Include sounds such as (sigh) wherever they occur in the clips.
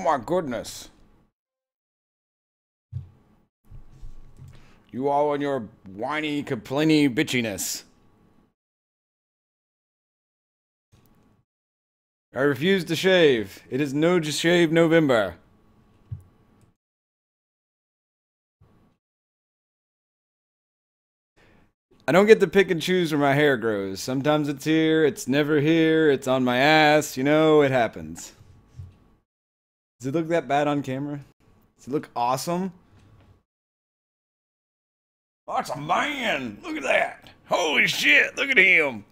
Oh my goodness. You all and your whiny, complainy bitchiness. I refuse to shave. It is no shave November. I don't get to pick and choose where my hair grows. Sometimes it's here, it's never here, it's on my ass, you know, it happens. Does it look that bad on camera? Does it look awesome? That's a man! Look at that! Holy shit, look at him!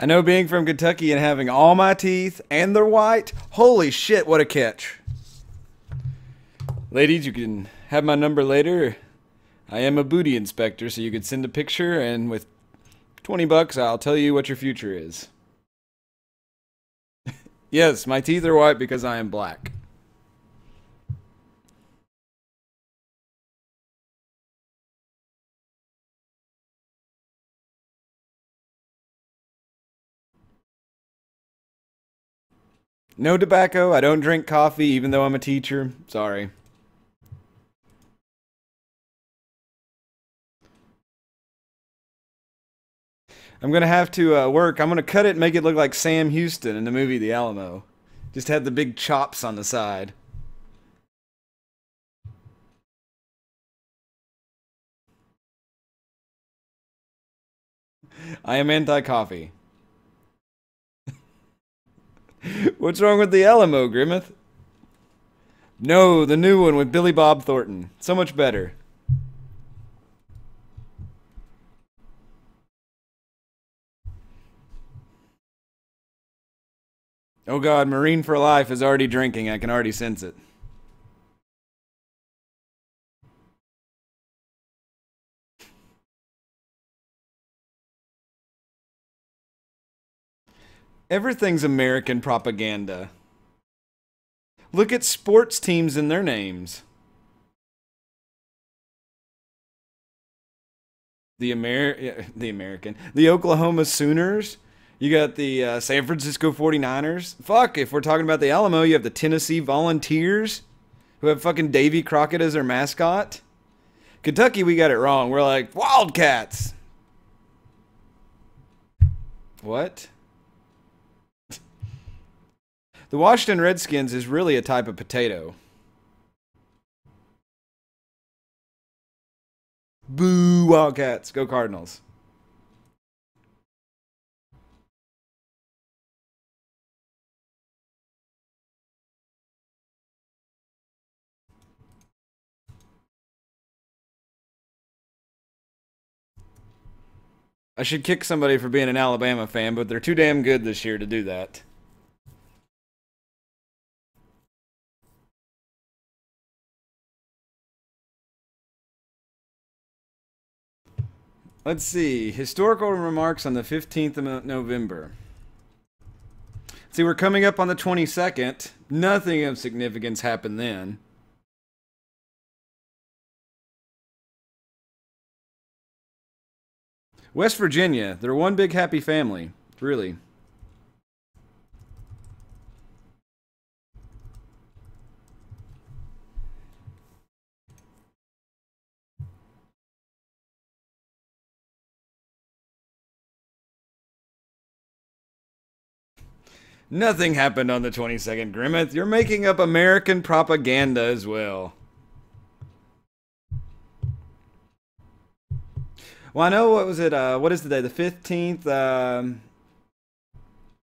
I know being from Kentucky and having all my teeth and they're white, holy shit, what a catch. Ladies, you can have my number later. I am a booty inspector, so you could send a picture and with 20 bucks, I'll tell you what your future is. (laughs) yes, my teeth are white because I am black. No tobacco. I don't drink coffee, even though I'm a teacher. Sorry. I'm gonna have to uh, work. I'm gonna cut it and make it look like Sam Houston in the movie The Alamo. Just had the big chops on the side. I am anti-coffee. (laughs) What's wrong with the Alamo, Grimmeth? No, the new one with Billy Bob Thornton. So much better. Oh god, Marine for Life is already drinking. I can already sense it. Everything's American propaganda. Look at sports teams and their names. The Amer the American, the Oklahoma Sooners. You got the uh, San Francisco 49ers. Fuck, if we're talking about the Alamo, you have the Tennessee Volunteers, who have fucking Davy Crockett as their mascot. Kentucky, we got it wrong. We're like, Wildcats. What? The Washington Redskins is really a type of potato. Boo, Wildcats. Go Cardinals. I should kick somebody for being an Alabama fan, but they're too damn good this year to do that. Let's see. Historical remarks on the 15th of November. See, we're coming up on the 22nd. Nothing of significance happened then. West Virginia, they're one big happy family. Really. Nothing happened on the 22nd, Grimmeth. You're making up American propaganda as well. Well, I know what was it? Uh, what is the day? The 15th. Um,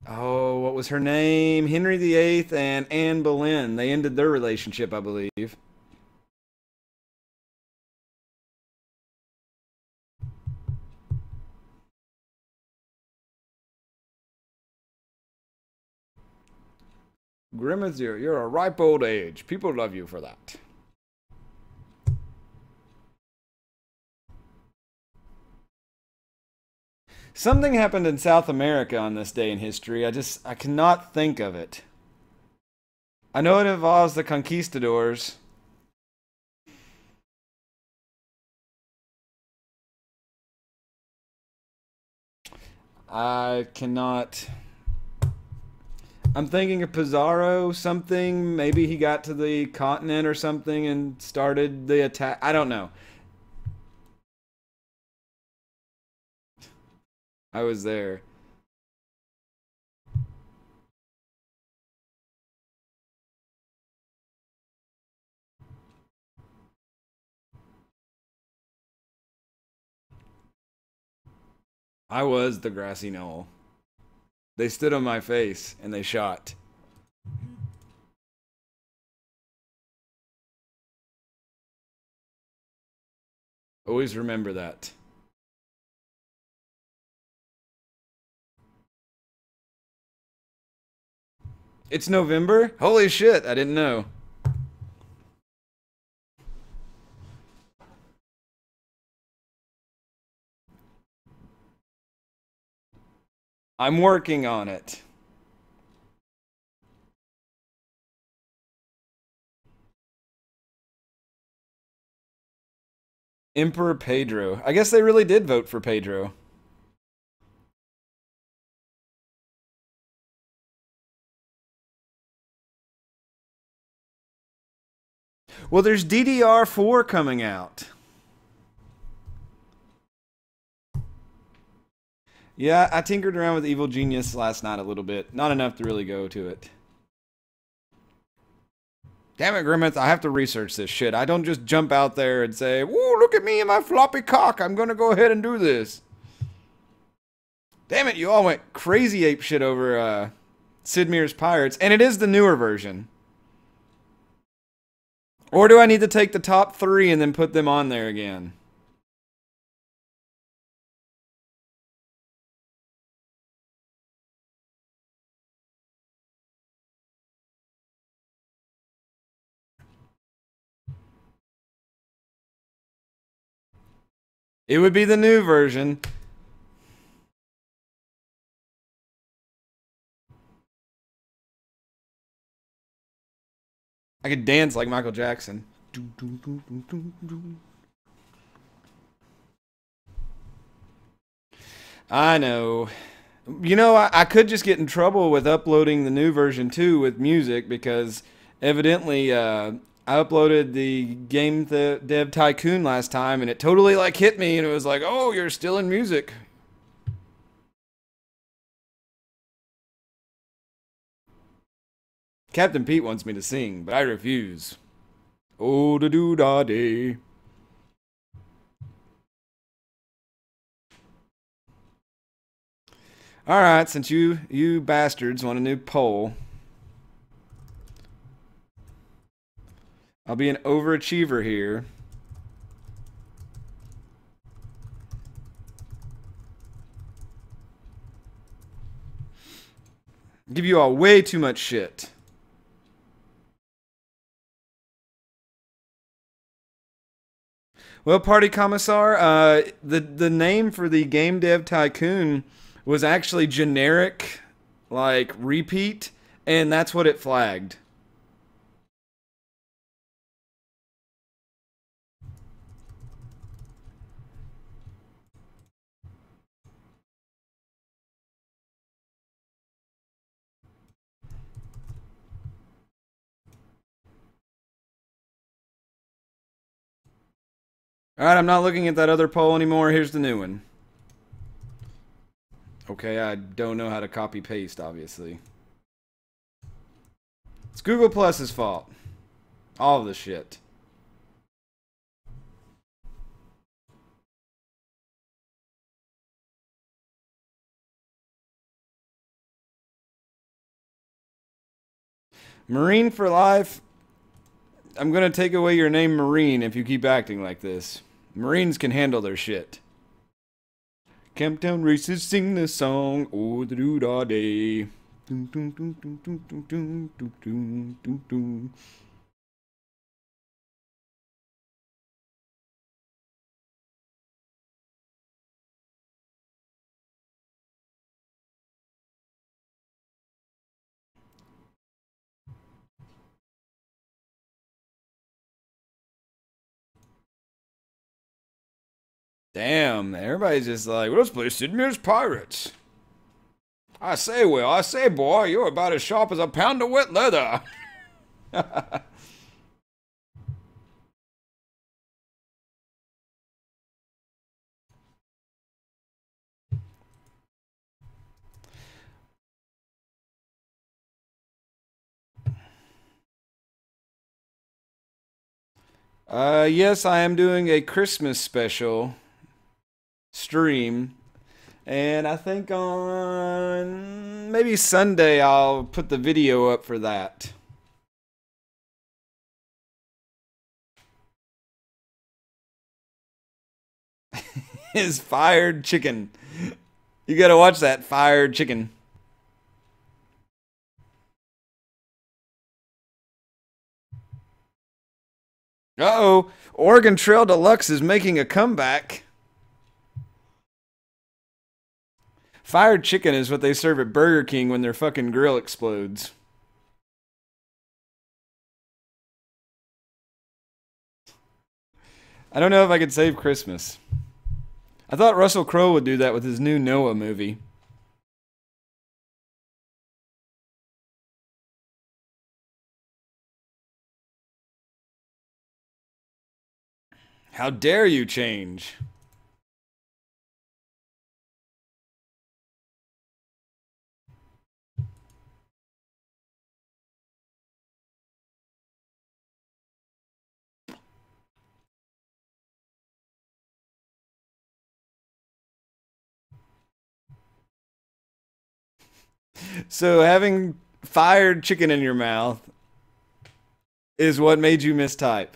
oh, what was her name? Henry VIII and Anne Boleyn. They ended their relationship, I believe. You're, you're a ripe old age. People love you for that. Something happened in South America on this day in history. I just, I cannot think of it. I know it involves the conquistadors. I cannot. I'm thinking of Pizarro something. Maybe he got to the continent or something and started the attack. I don't know. I was there. I was the grassy knoll. They stood on my face and they shot. Always remember that. It's November? Holy shit, I didn't know. I'm working on it. Emperor Pedro. I guess they really did vote for Pedro. Well, there's DDR4 coming out. Yeah, I tinkered around with Evil Genius last night a little bit. Not enough to really go to it. Damn it, Grimmeth, I have to research this shit. I don't just jump out there and say, Woo, look at me and my floppy cock. I'm gonna go ahead and do this. Damn it, you all went crazy ape shit over uh, Sid Meier's Pirates, and it is the newer version. Or do I need to take the top three and then put them on there again? It would be the new version. I could dance like Michael Jackson. I know. You know, I, I, could just get in trouble with uploading the new version too with music because evidently uh, I uploaded the game the dev tycoon last time and it totally like hit me and it was like, "Oh, you're still in music." Captain Pete wants me to sing, but I refuse. Oh, da doo da day. All right, since you you bastards want a new poll, I'll be an overachiever here. Give you all way too much shit. Well, Party Commissar, uh, the the name for the Game Dev Tycoon was actually generic, like repeat, and that's what it flagged. Alright, I'm not looking at that other poll anymore. Here's the new one. Okay, I don't know how to copy paste, obviously. It's Google Plus's fault. All the shit. Marine for life I'm gonna take away your name, Marine, if you keep acting like this. Marines can handle their shit. Camptown races sing this song, oh the doo da day. Damn, everybody's just like, let's play Sid Meier's Pirates. I say, Will, I say, boy, you're about as sharp as a pound of wet leather. (laughs) Uh, yes, I am doing a Christmas special stream. And I think on maybe Sunday I'll put the video up for that. (laughs) His fired chicken. You gotta watch that fired chicken. Uh oh, Oregon Trail Deluxe is making a comeback. Fired chicken is what they serve at Burger King when their fucking grill explodes. I don't know if I could save Christmas. I thought Russell Crowe would do that with his new Noah movie. How dare you change? So having fired chicken in your mouth is what made you mistype.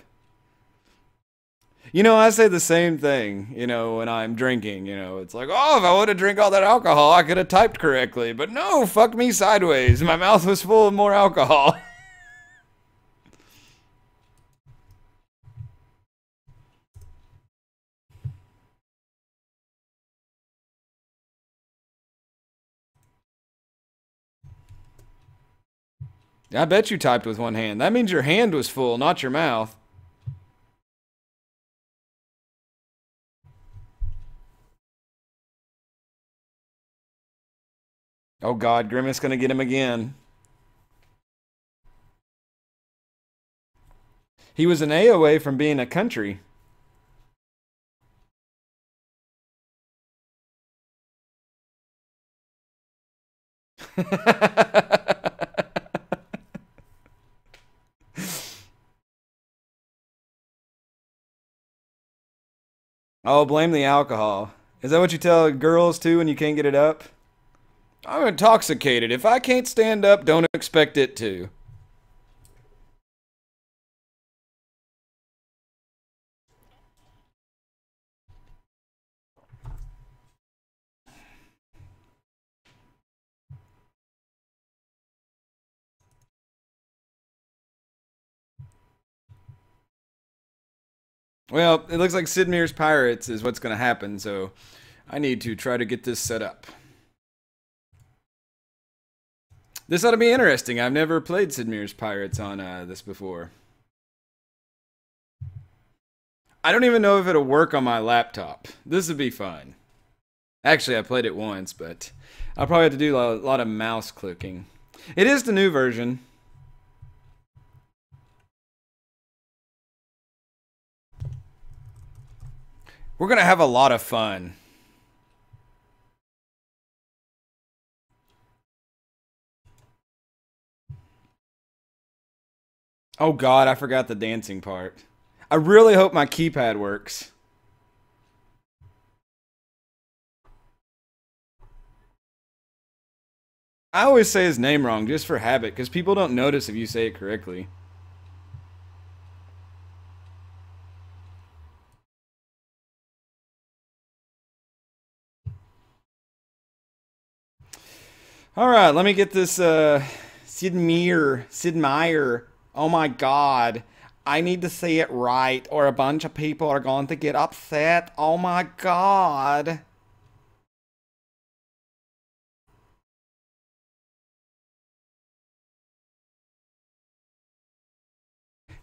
You know, I say the same thing, you know, when I'm drinking, you know, it's like, oh, if I would have drank all that alcohol, I could have typed correctly. But no, fuck me sideways. My mouth was full of more alcohol. (laughs) I bet you typed with one hand. That means your hand was full, not your mouth. Oh god, Grimace gonna get him again. He was an A away from being a country. (laughs) oh, blame the alcohol. Is that what you tell girls too when you can't get it up? I'm intoxicated. If I can't stand up, don't expect it to. Well, it looks like Sid Meier's Pirates is what's going to happen, so I need to try to get this set up. This ought to be interesting. I've never played Sid Meier's Pirates on uh, this before. I don't even know if it'll work on my laptop. This would be fun. Actually, I played it once, but I'll probably have to do a lot of mouse clicking. It is the new version. We're going to have a lot of fun. Oh god, I forgot the dancing part. I really hope my keypad works. I always say his name wrong just for habit because people don't notice if you say it correctly. All right, let me get this uh, Sid Meier, Sid Meier oh my god, I need to say it right or a bunch of people are going to get upset. Oh my god.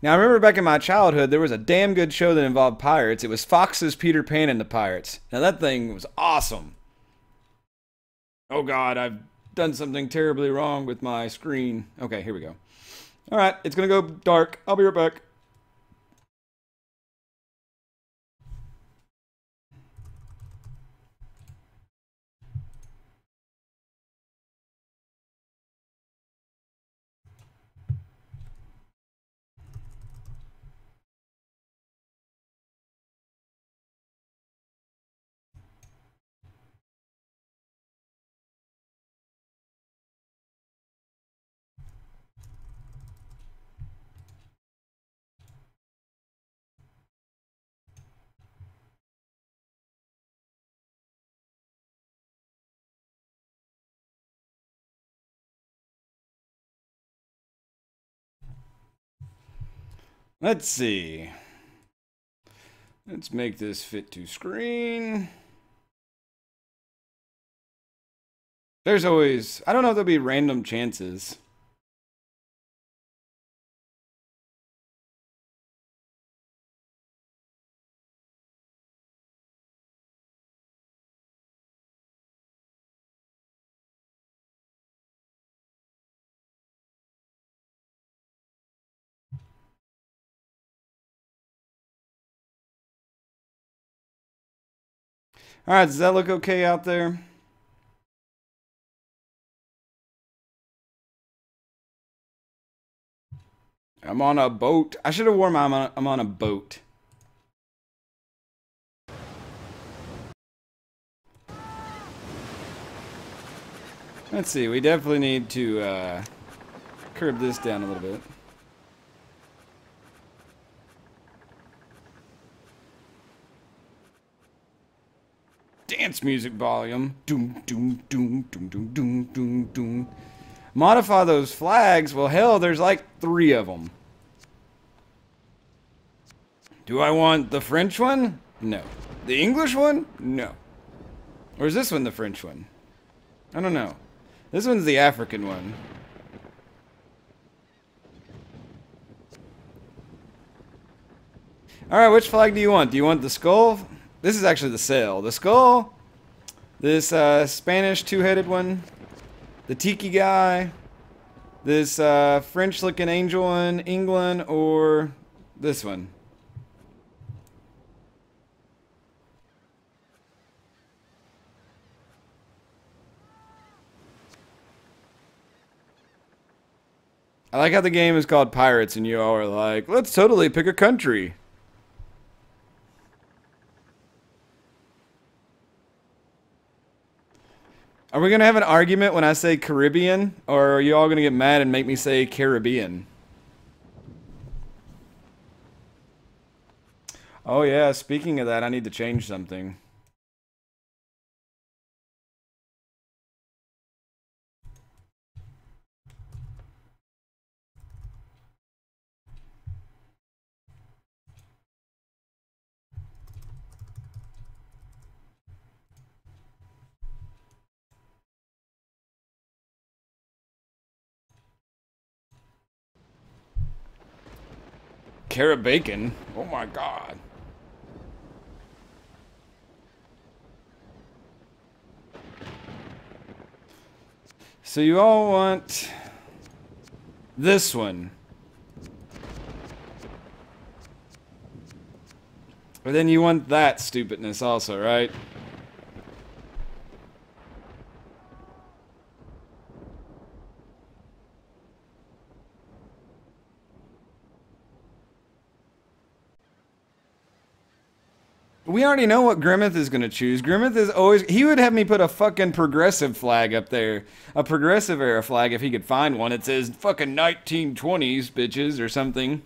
Now, I remember back in my childhood, there was a damn good show that involved pirates. It was Fox's Peter Pan and the Pirates. Now, that thing was awesome. Oh, God, I've done something terribly wrong with my screen. Okay, here we go. All right, it's going to go dark. I'll be right back. Let's see. Let's make this fit to screen. There's always, I don't know if there'll be random chances. All right, does that look okay out there? I'm on a boat. I should have worn my I'm on, I'm on a boat. Let's see, we definitely need to uh, curb this down a little bit. Dance music volume. Doom, doom, doom, doom, doom, doom, doom, doom. Modify those flags. Well, hell, there's like three of them. Do I want the French one? No. The English one? No. Or is this one the French one? I don't know. This one's the African one. Alright, which flag do you want? Do you want the skull? This is actually the sail. The skull, this uh, Spanish two-headed one, the tiki guy, this uh, French-looking angel one, England, or this one. I like how the game is called Pirates and you all are like, let's totally pick a country. Are we gonna have an argument when I say Caribbean, or are you all gonna get mad and make me say Caribbean? Oh yeah, speaking of that, I need to change something. Carrot bacon. Oh my god. So you all want this one. But then you want that stupidness also, right? We already know what Grimmeth is going to choose. Grimmeth is always, he would have me put a fucking progressive flag up there. A progressive era flag if he could find one. It says fucking 1920s, bitches, or something.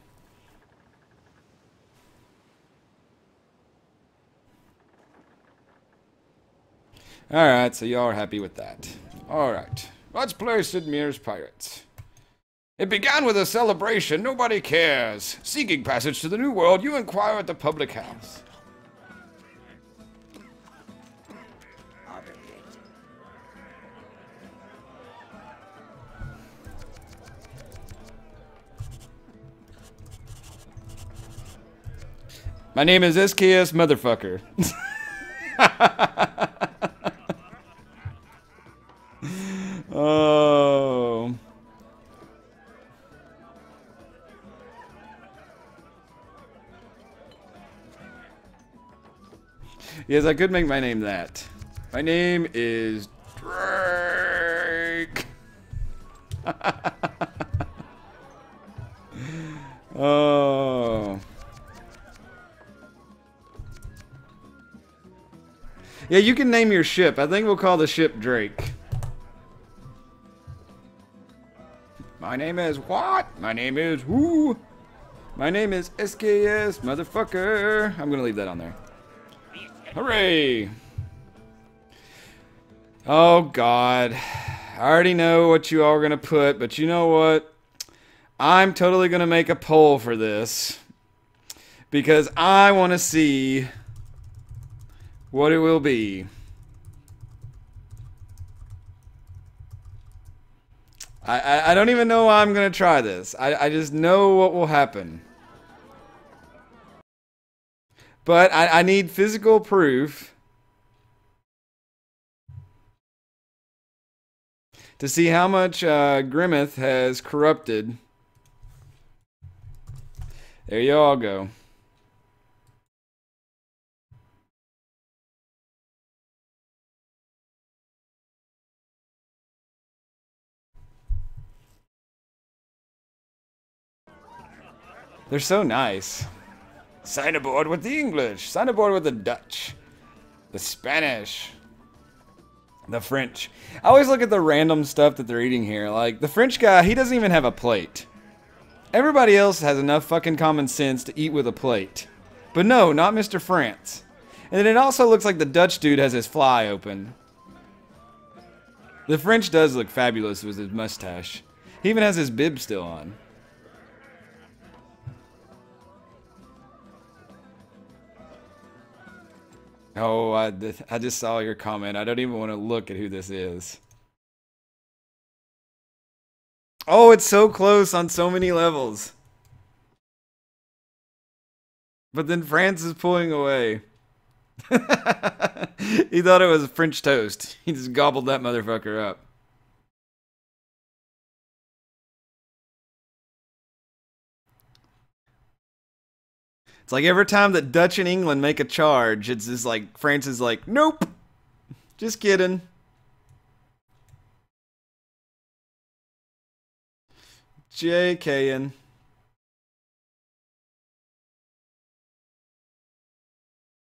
Alright, so y'all are happy with that. Alright, let's play Sid Meier's Pirates. It began with a celebration, nobody cares. Seeking passage to the New World, you inquire at the public house. My name is SKS Motherfucker. (laughs) oh. Yes, I could make my name that. My name is Drake. (laughs) Yeah, you can name your ship. I think we'll call the ship Drake. My name is what? My name is who? My name is SKS, motherfucker. I'm gonna leave that on there. Hooray! Oh, God. I already know what you all are to put, but you know what? I'm totally to make a poll for this because I want to see what it will be. I, I, I don't even know why I'm going to try this. I, I just know what will happen. But I, I need physical proof to see how much uh, Grimmeth has corrupted. There you all go. They're so nice. Sign aboard with the English. Sign aboard with the Dutch. The Spanish. The French. I always look at the random stuff that they're eating here. Like, the French guy, he doesn't even have a plate. Everybody else has enough fucking common sense to eat with a plate. But no, not Mr. France. And then it also looks like the Dutch dude has his fly open. The French does look fabulous with his mustache. He even has his bib still on. Oh, I, I just saw your comment. I don't even want to look at who this is. Oh, it's so close on so many levels. But then France is pulling away. (laughs) he thought it was French toast. He just gobbled that motherfucker up. It's like every time that Dutch and England make a charge, it's just like France is like, nope, just kidding. JKing.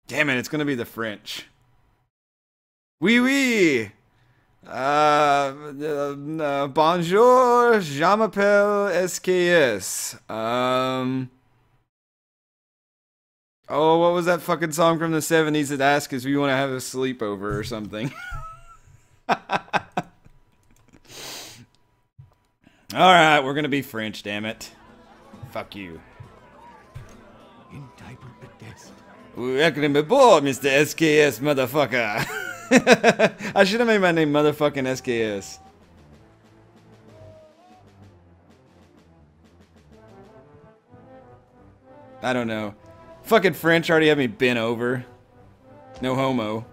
Damn it, it's gonna be the French. Oui, oui. Uh, uh, uh bonjour, je m'appelle SKS. Um. Oh, what was that fucking song from the 70s that asked if we want to have a sleepover or something? (laughs) Alright, we're gonna be French, damn it. Fuck you. Welcome aboard, Mr. SKS motherfucker. (laughs) I should have made my name motherfucking SKS. I don't know. Fucking French already have me bent over. No homo.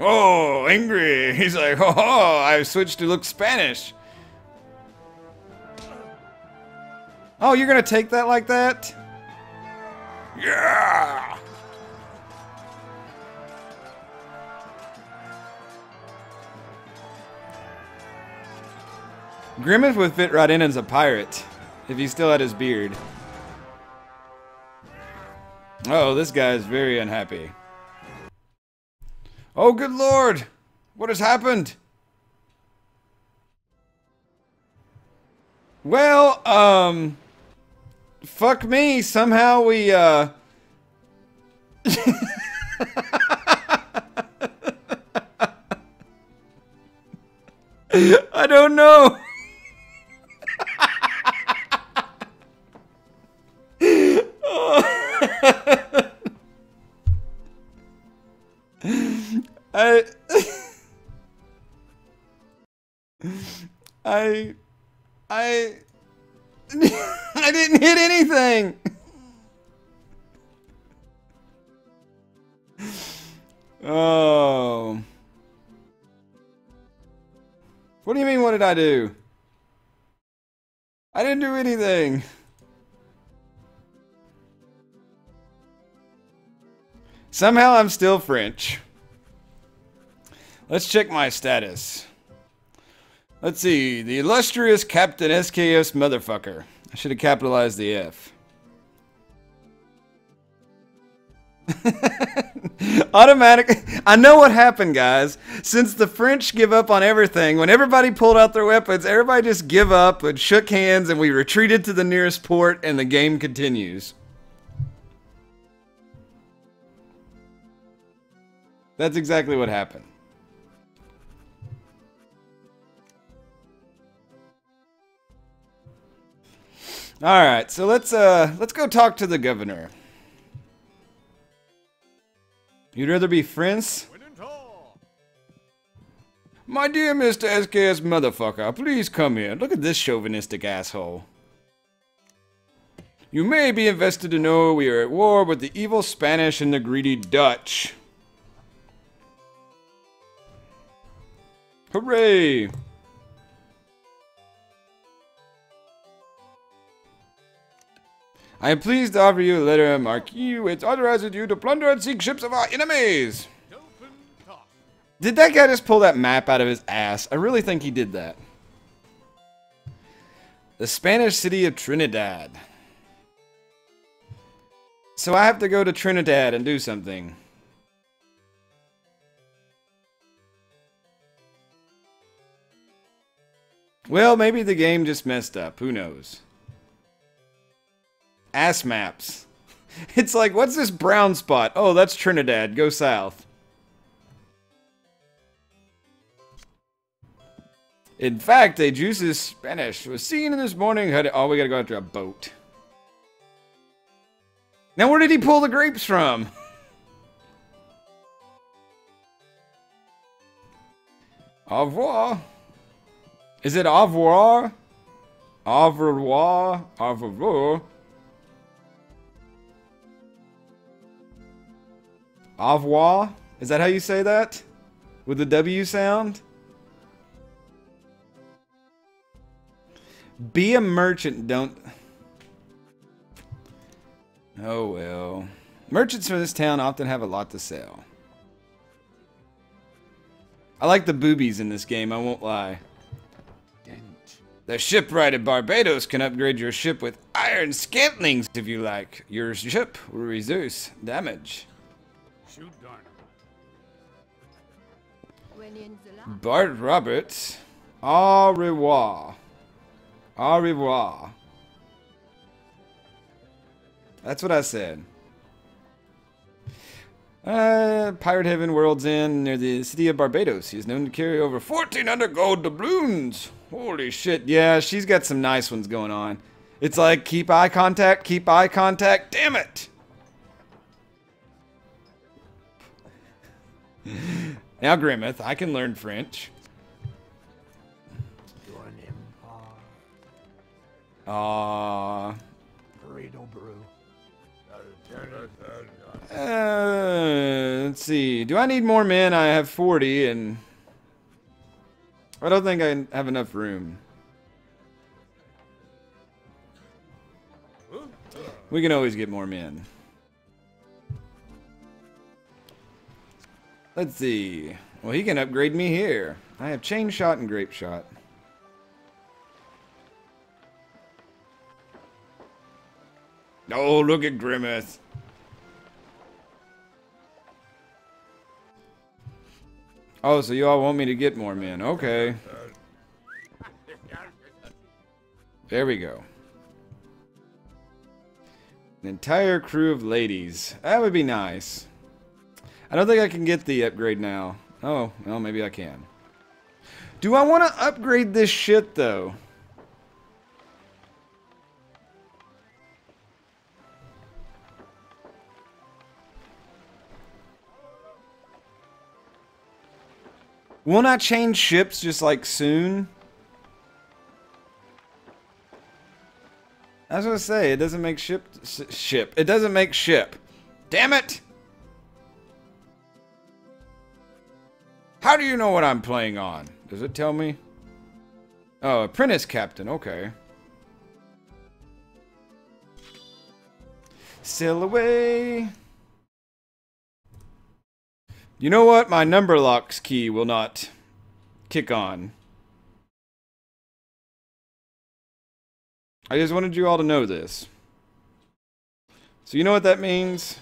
Oh, angry. (laughs) He's like, oh, I switched to look Spanish. Oh, you're gonna take that like that? Yeah! Grimmeth would fit right in as a pirate, if he still had his beard. Oh, this guy is very unhappy. Oh, good lord! What has happened? Well, um... Fuck me, somehow we, uh... (laughs) I don't know. (laughs) (laughs) I... I... I... (laughs) I didn't hit anything! (laughs) Oh. What do you mean, what did I do? I didn't do anything. Somehow I'm still French. Let's check my status. Let's see. The illustrious Captain SKS motherfucker. I should have capitalized the F. (laughs) Automatic. I know what happened, guys. Since the French give up on everything, when everybody pulled out their weapons, everybody just give up and shook hands, and we retreated to the nearest port, and the game continues. That's exactly what happened. All right, so let's uh let's go talk to the governor. You'd rather be friends? My dear Mr. SKS motherfucker, please come here. Look at this chauvinistic asshole. You may be invested to know we are at war with the evil Spanish and the greedy Dutch. Hooray! I am pleased to offer you a letter, Marquis, which authorizes you to plunder and sink ships of our enemies. Did that guy just pull that map out of his ass? I really think he did that. The Spanish city of Trinidad. So I have to go to Trinidad and do something. Well, maybe the game just messed up. Who knows? Ass maps. (laughs) It's like, what's this brown spot? Oh, that's Trinidad. Go south. In fact, a juicy Spanish was seen in this morning. Oh, we gotta go after a boat. Now, where did he pull the grapes from? (laughs) Au revoir. Is it au revoir? Au revoir? Au revoir? Au revoir? Is that how you say that? With the W sound? Be a merchant, don't... Oh well. Merchants from this town often have a lot to sell. I like the boobies in this game, I won't lie. The shipwright at Barbados can upgrade your ship with iron scantlings if you like. Your ship will reduce damage. Bart Roberts. Au revoir. Au revoir. That's what I said. Uh, Pirate Heaven World's End near the city of Barbados. He is known to carry over 1,400 gold doubloons. Holy shit. Yeah, she's got some nice ones going on. It's like, keep eye contact, keep eye contact. Damn it. (laughs) now, Grimmeth, I can learn French. Ah. Uh, Burrito brew. Uh, let's see. Do I need more men? I have 40 and I don't think I have enough room. We can always get more men. Let's see. Well, he can upgrade me here. I have chain shot and grape shot. Oh, look at Grimace. Oh, so you all want me to get more men. Okay. There we go. An entire crew of ladies. That would be nice. I don't think I can get the upgrade now. Oh, well, maybe I can. Do I want to upgrade this shit, though? Won't I change ships just like soon? I was gonna say, it doesn't make ship, ship. It doesn't make ship. Damn it! How do you know what I'm playing on? Does it tell me? Oh, apprentice captain. Okay. Sail away. You know what? My number locks key will not kick on. I just wanted you all to know this. So you know what that means?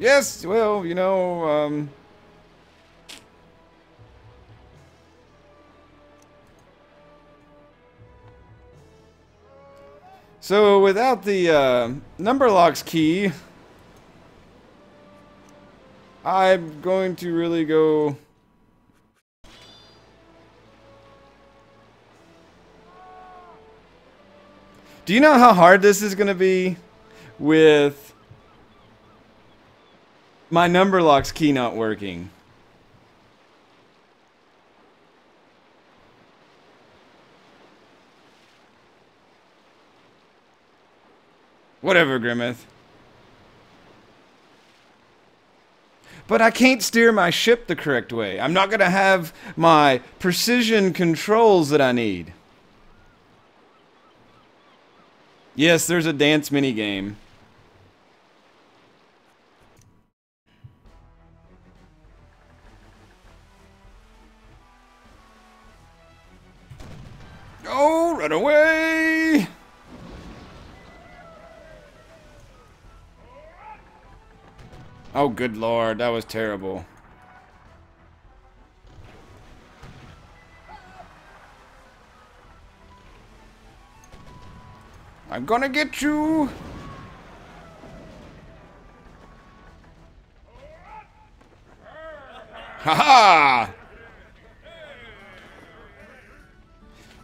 Yes, well, you know, um... So without the uh, number locks key, I'm going to really go... Do you know how hard this is going to be with my number locks key not working? Whatever, Grimmeth. But I can't steer my ship the correct way. I'm not going to have my precision controls that I need. Yes, there's a dance mini good lord, that was terrible. I'm gonna get you! Haha! -ha!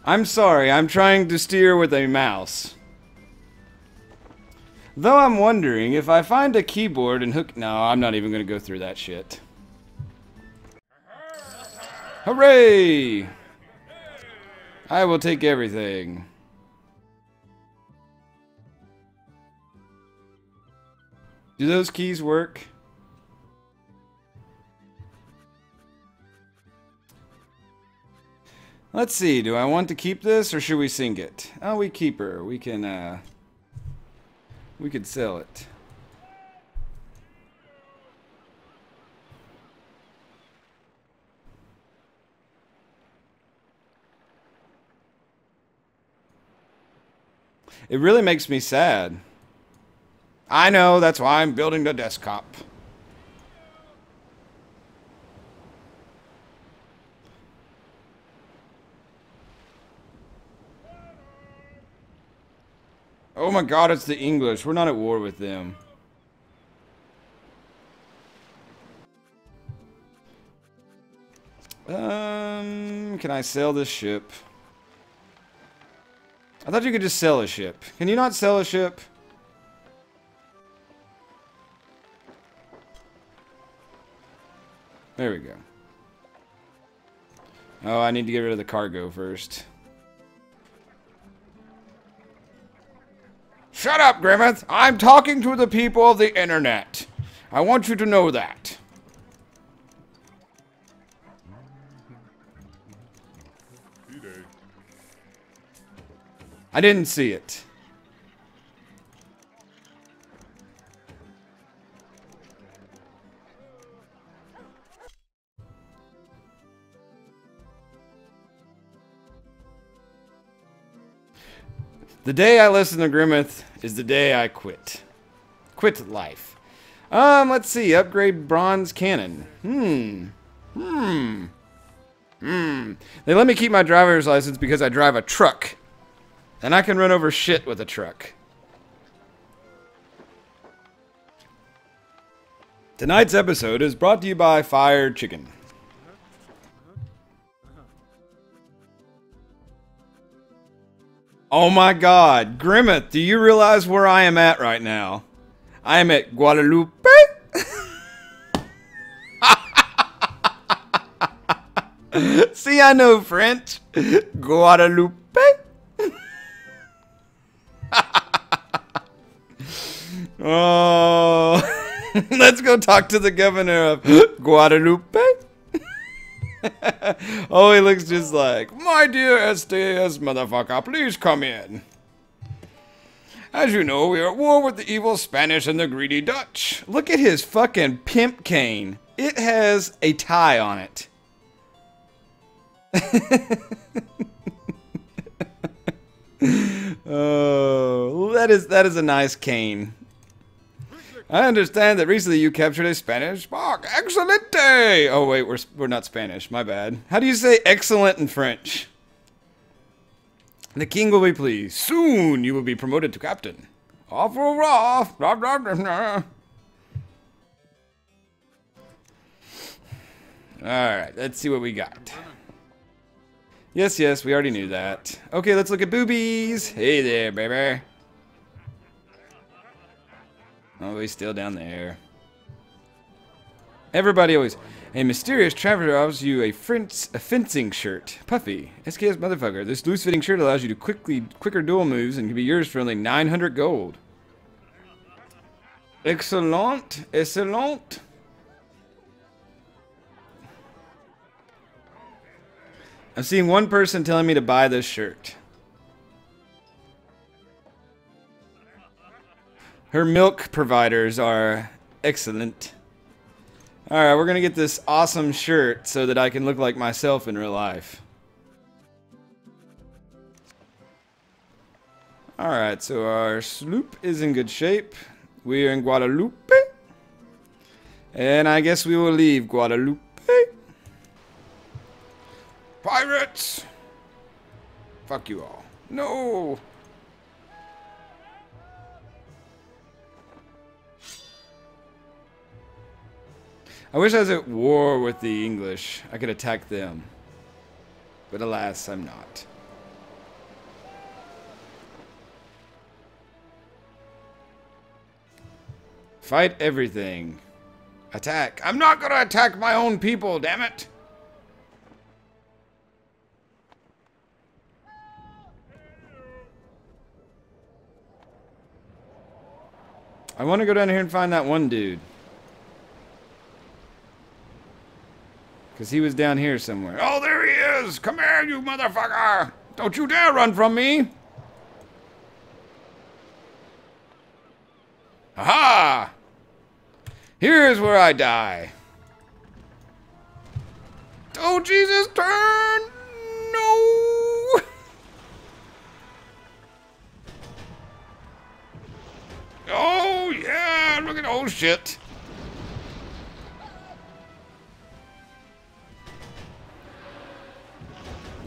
I'm sorry, I'm trying to steer with a mouse. Though I'm wondering if I find a keyboard and hook... No, I'm not even going to go through that shit. Hooray! I will take everything. Do those keys work? Let's see, do I want to keep this or should we sink it? Oh, we keep her. We can, uh... We could sell it. It really makes me sad. I know, that's why I'm building the desktop. Oh my god, it's the English. We're not at war with them. Um, can I sell this ship? I thought you could just sell a ship. Can you not sell a ship? There we go. Oh, I need to get rid of the cargo first. Shut up, Grimmeth! I'm talking to the people of the internet. I want you to know that. I didn't see it. The day I listen to Grimmeth is the day I quit. Quit life. Um, let's see. Upgrade bronze cannon. Hmm. Hmm. Hmm. They let me keep my driver's license because I drive a truck. And I can run over shit with a truck. Tonight's episode is brought to you by Fire Chicken. Oh my god, Grimmeth, do you realize where I am at right now? I am at Guadalupe. (laughs) See, I know French. Guadalupe. (laughs) oh, (laughs) let's go talk to the governor of Guadalupe. (laughs) oh, he looks just like, my dear SDS motherfucker, please come in. As you know, we are at war with the evil Spanish and the greedy Dutch. Look at his fucking pimp cane. It has a tie on it. (laughs) oh, that is that is a nice cane. I understand that recently you captured a Spanish spark. Excelente! Oh wait, we're we're not Spanish. My bad. How do you say excellent in French? The king will be pleased. Soon you will be promoted to captain. Off off. Blah, blah, blah, blah. All right, let's see what we got. Yes, yes, we already knew that. Okay, let's look at boobies. Hey there, baby. Oh, he's still down there. Everybody always... A mysterious traveler offers you a, a fencing shirt. Puffy. SKS motherfucker. This loose-fitting shirt allows you to quickly quicker dual moves and can be yours for only 900 gold. Excellent. Excellent. I'm seeing one person telling me to buy this shirt. Her milk providers are excellent. Alright, we're to get this awesome shirt so that I can look like myself in real life. Alright, so our sloop is in good shape. We are in Guadalupe. And I guess we will leave Guadalupe. Pirates! Fuck you all. No! I wish I was at war with the English. I could attack them. But alas, I'm not. Fight everything. Attack. I'm not gonna attack my own people, damn it! I want to go down here and find that one dude. Because he was down here somewhere. Oh, there he is! Come here, you motherfucker! Don't you dare run from me! Aha! Here's where I die. Oh, Jesus, turn! No! Oh, yeah, look at, oh, shit.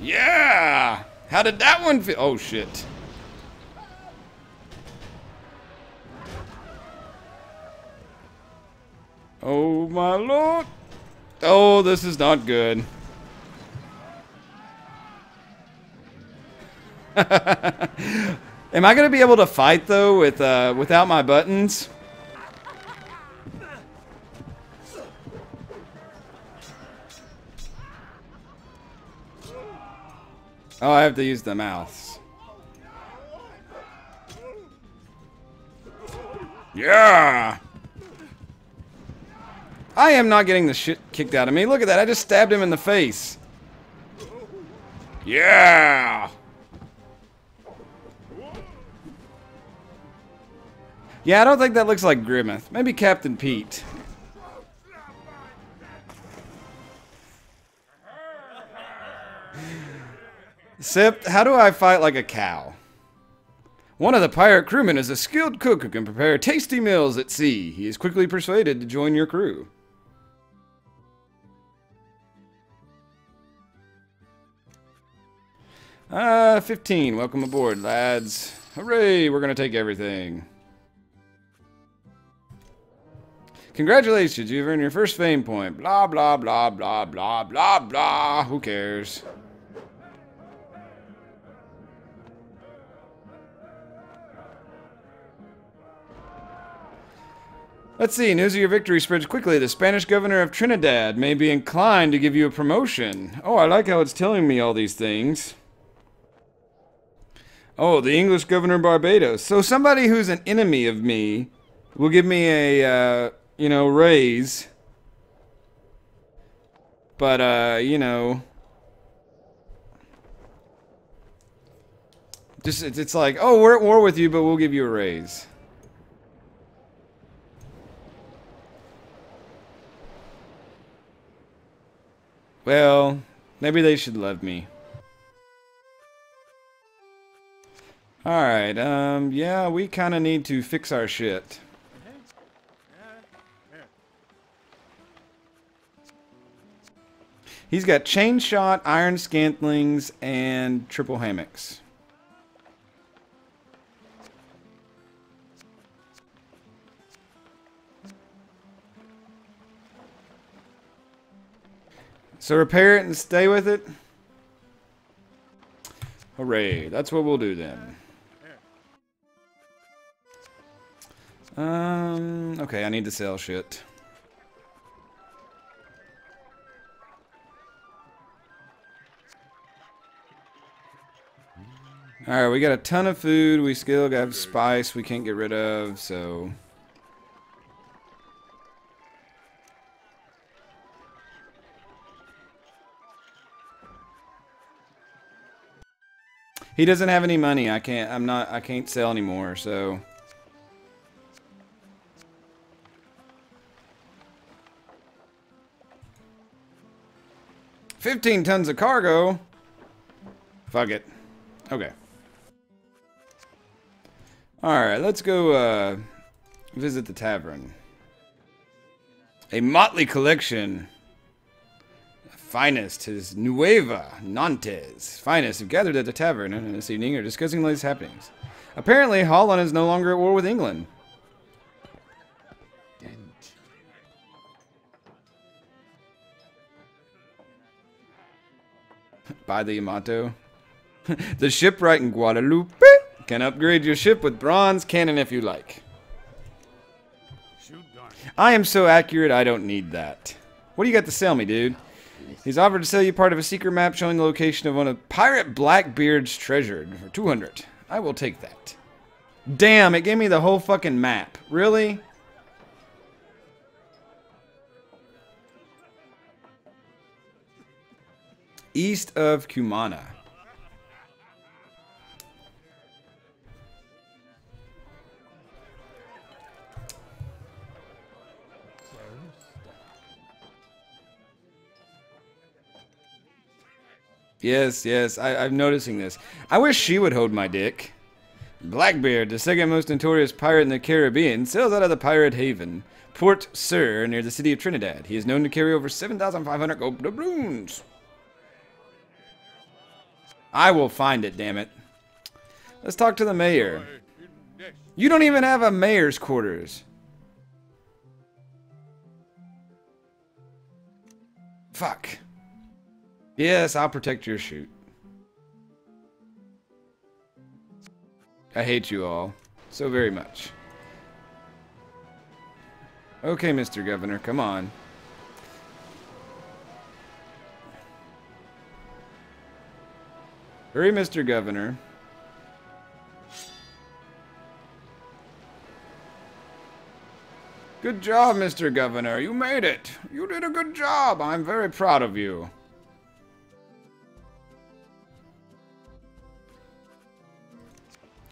Yeah! How did that one feel? Oh, shit. Oh, my lord. Oh, this is not good. (laughs) Am I going to be able to fight, though, with uh, without my buttons? Oh, I have to use the mouse. Yeah! I am not getting the shit kicked out of me. Look at that. I just stabbed him in the face. Yeah! Yeah, I don't think that looks like Grimmeth. Maybe Captain Pete. Sip, how do I fight like a cow? One of the pirate crewmen is a skilled cook who can prepare tasty meals at sea. He is quickly persuaded to join your crew. Ah, uh, 15. Welcome aboard, lads. Hooray, we're gonna take everything. Congratulations, you've earned your first fame point. Blah, blah, blah, blah, blah, blah, blah. Who cares? Let's see, news of your victory spreads quickly. The Spanish governor of Trinidad may be inclined to give you a promotion. Oh, I like how it's telling me all these things. Oh, the English governor of Barbados. So somebody who's an enemy of me will give me a, uh, you know, raise. But, uh, you know... Just, it's, it's like, oh, we're at war with you, but we'll give you a raise. Well, maybe they should love me. Alright, um, yeah, we kind of need to fix our shit. He's got chain shot, iron scantlings, and triple hammocks. So repair it and stay with it? Hooray, that's what we'll do then. Um, okay, I need to sell shit. Alright, we got a ton of food. We still got spice we can't get rid of, so... He doesn't have any money. I can't, I'm not, I can't sell anymore, so... 15 tons of cargo. Fuck it. Okay. Alright, let's go uh, visit the tavern. A motley collection. Finest his Nueva Nantes. Finest have gathered at the tavern and this evening are discussing latest happenings. Apparently, Holland is no longer at war with England. (laughs) By the Yamato. (laughs) the shipwright in Guadalupe can upgrade your ship with bronze cannon if you like. I am so accurate, I don't need that. What do you got to sell me, dude? He's offered to sell you part of a secret map showing the location of one of Pirate Blackbeard's treasure for 200. I will take that. Damn, it gave me the whole fucking map. Really? east of Cumana. Yes, yes, I, I'm noticing this. I wish she would hold my dick. Blackbeard, the second most notorious pirate in the Caribbean, sails out of the pirate haven, Port Sur, near the city of Trinidad. He is known to carry over 7,500 gold doubloons. I will find it, damn it. Let's talk to the mayor. You don't even have a mayor's quarters. Fuck. Yes, I'll protect your shoot. I hate you all so very much. Okay, Mr. Governor, come on. Hurry, Mr. Governor. Good job, Mr. Governor. You made it. You did a good job. I'm very proud of you.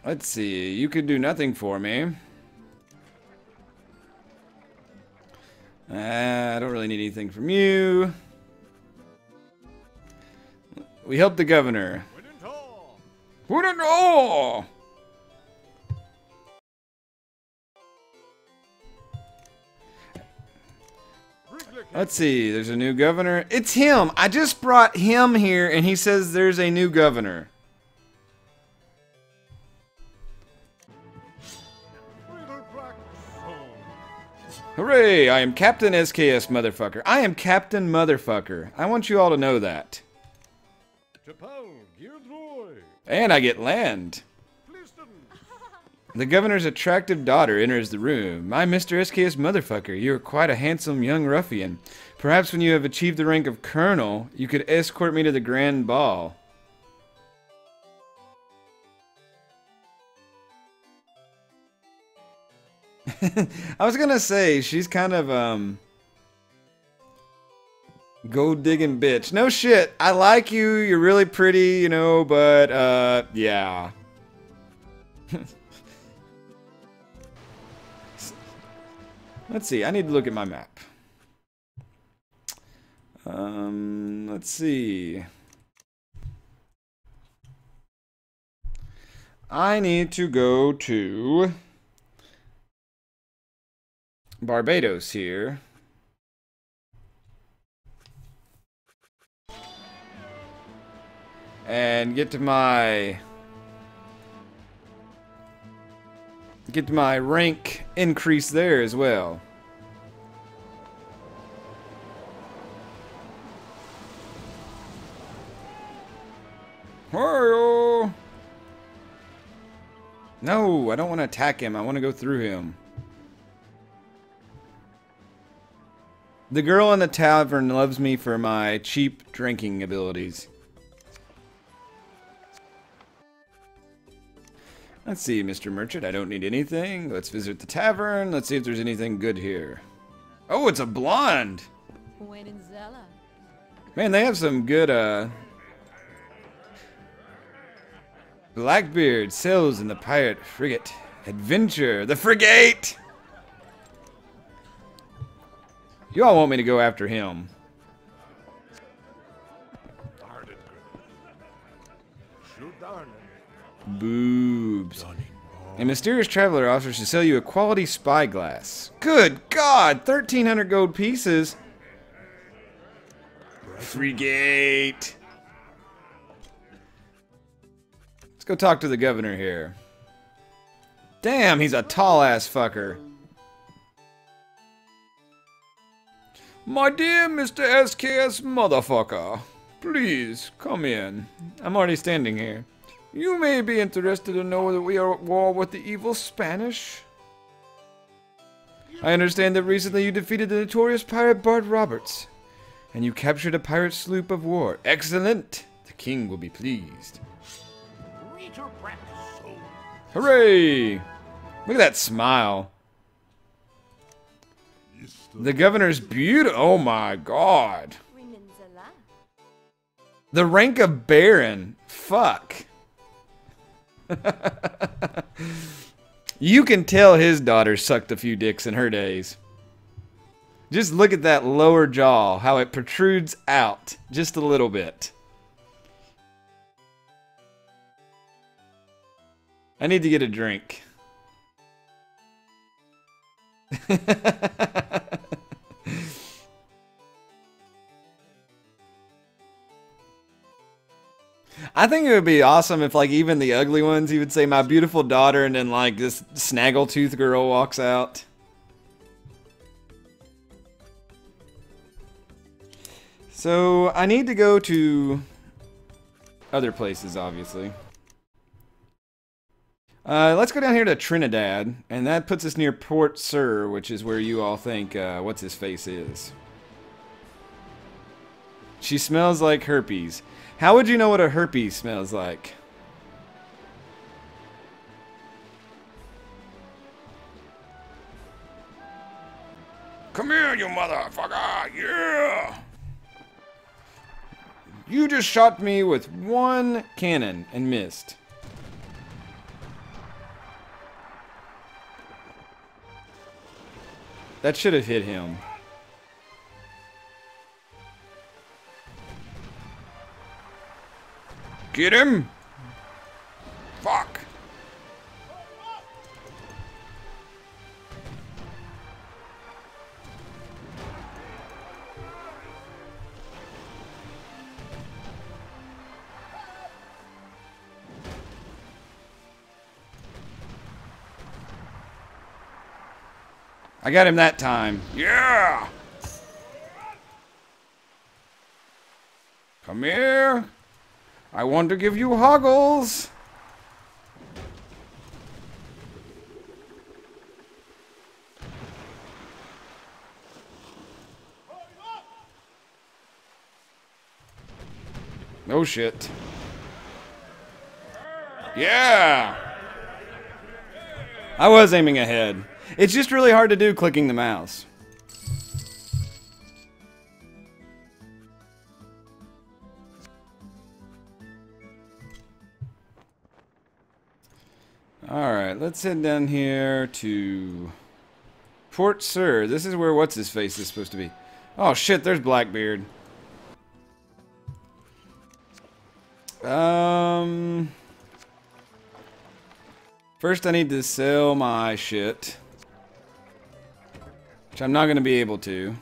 Let's see. You could do nothing for me. Uh, I don't really need anything from you. We helped the governor. It all! Let's see, there's a new governor. It's him! I just brought him here and he says there's a new governor. Hooray! I am Captain SKS Motherfucker. I am Captain Motherfucker. I want you all to know that. And I get land. The governor's attractive daughter enters the room. My Mr. SKS motherfucker, you are quite a handsome young ruffian. Perhaps when you have achieved the rank of colonel, you could escort me to the grand ball. (laughs) I was gonna say, she's kind of, um... Gold digging bitch. No shit. I like you. You're really pretty, you know, but uh yeah. (laughs) let's see. I need to look at my map. Um, let's see. I need to go to Barbados here. and get to my get to my rank increase there as well. No, I don't want to attack him. I want to go through him. The girl in the tavern loves me for my cheap drinking abilities. Let's see, Mr. Merchant. I don't need anything. Let's visit the tavern. Let's see if there's anything good here. Oh, it's a blonde. Man, they have some good, uh... Blackbeard sails in the pirate frigate. Adventure. The frigate! You all want me to go after him. Boobs. A mysterious traveler offers to sell you a quality spyglass. Good God! 1,300 gold pieces. Frigate. Let's go talk to the governor here. Damn, he's a tall ass fucker. My dear Mr. SKS motherfucker, please come in. I'm already standing here. You may be interested to know that we are at war with the evil Spanish. I understand that recently you defeated the notorious pirate Bart Roberts, and you captured a pirate sloop of war. Excellent! The king will be pleased. Hooray! Look at that smile. The governor's beautiful. Oh my god. The rank of baron. Fuck. (laughs) you can tell his daughter sucked a few dicks in her days. Just look at that lower jaw, how it protrudes out just a little bit. I need to get a drink. (laughs) I think it would be awesome if, like, even the ugly ones, he would say, "My beautiful daughter," and then like this snaggletooth girl walks out. So I need to go to other places, obviously. Uh, let's go down here to Trinidad, and that puts us near Port Sur, which is where you all think uh, what's his face is. She smells like herpes. How would you know what a herpes smells like? Come here, you motherfucker! Yeah! You just shot me with one cannon and missed. That should have hit him. Get him! Fuck! I got him that time. Yeah! Come here. I want to give you hoggles. Oh shit. Yeah! I was aiming ahead. It's just really hard to do clicking the mouse. Alright, let's head down here to Port Sir. This is where What's-His-Face is supposed to be. Oh shit, there's Blackbeard. Um... First I need to sell my shit. Which I'm not gonna be able to.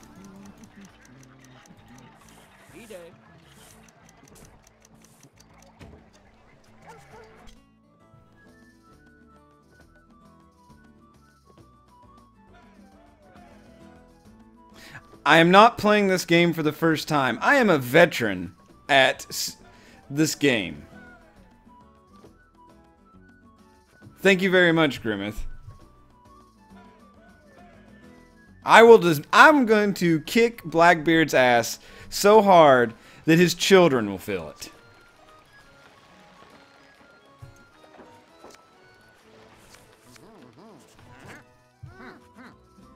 I am not playing this game for the first time. I am a veteran at this game. Thank you very much, Grimmeth. I will just I'm going to kick Blackbeard's ass so hard that his children will feel it.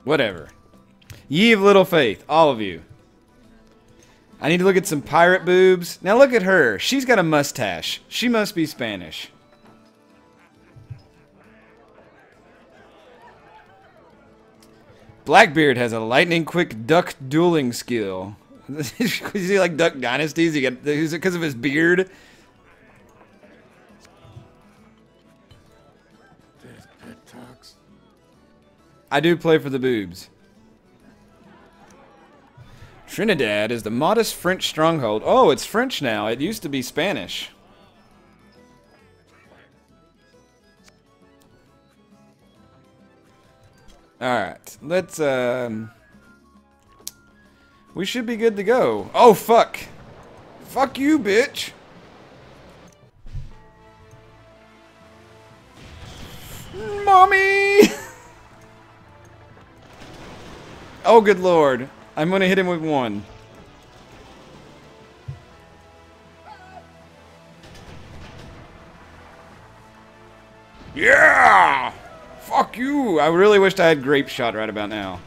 Whatever. Ye of little faith, all of you. I need to look at some pirate boobs. Now look at her. She's got a mustache. She must be Spanish. Blackbeard has a lightning quick duck dueling skill. (laughs) Is he like Duck Dynasties? He get is it because of his beard? I do play for the boobs. Trinidad is the modest French stronghold. Oh, it's French now. It used to be Spanish. Alright, let's, um... We should be good to go. Oh, fuck! Fuck you, bitch! Mommy! (laughs) oh, good lord. I'm gonna hit him with one. Yeah! Fuck you! I really wished I had grape shot right about now.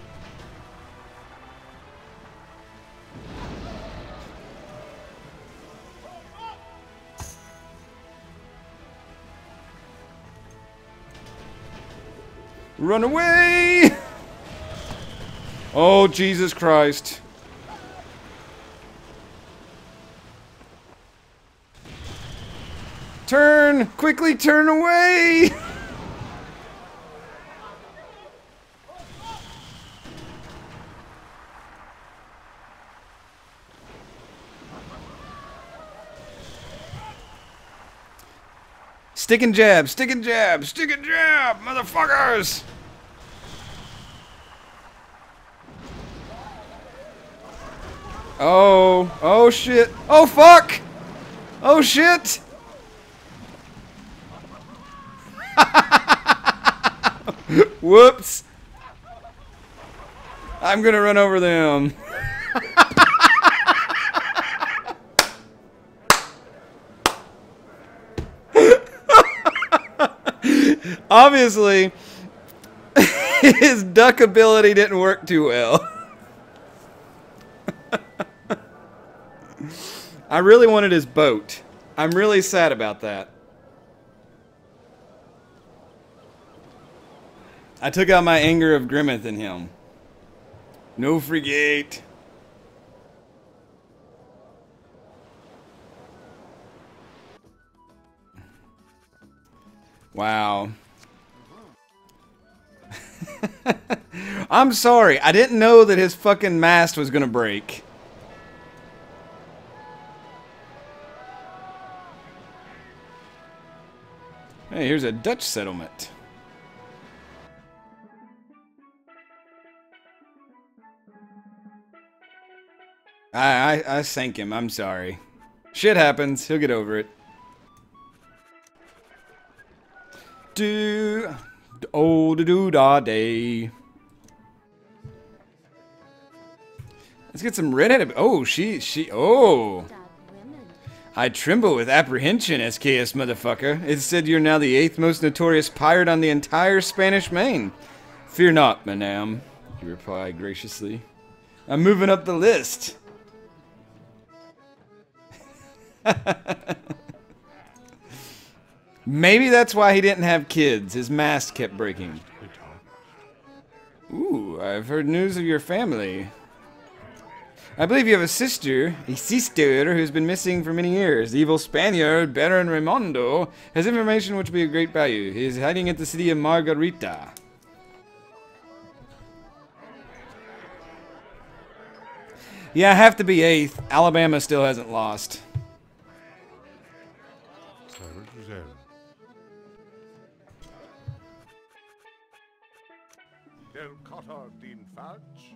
Run away! (laughs) Oh, Jesus Christ. Turn! Quickly turn away! (laughs) Stick and jab, stick and jab, stick and jab, motherfuckers! Oh, oh shit. Oh fuck! Oh shit! (laughs) Whoops! I'm gonna run over them. (laughs) Obviously, (laughs) his duck ability didn't work too well. (laughs) I really wanted his boat. I'm really sad about that. I took out my anger of Grimmeth in him. No frigate. Wow. (laughs) I'm sorry. I didn't know that his fucking mast was going to break. Hey, here's a Dutch settlement. I, I, I sank him. I'm sorry. Shit happens. He'll get over it. Do oh do do da day. Let's get some redheaded. Oh, she she oh. I tremble with apprehension, SKS motherfucker. It said you're now the eighth most notorious pirate on the entire Spanish main. Fear not, madame, he replied graciously. I'm moving up the list. (laughs) Maybe that's why he didn't have kids. His mast kept breaking. Ooh, I've heard news of your family. I believe you have a sister, a sister who's been missing for many years. The evil Spaniard, Baron Raymondo, has information which will be of great value. He is hiding at the city of Margarita. Yeah, I have to be eighth. Alabama still hasn't lost.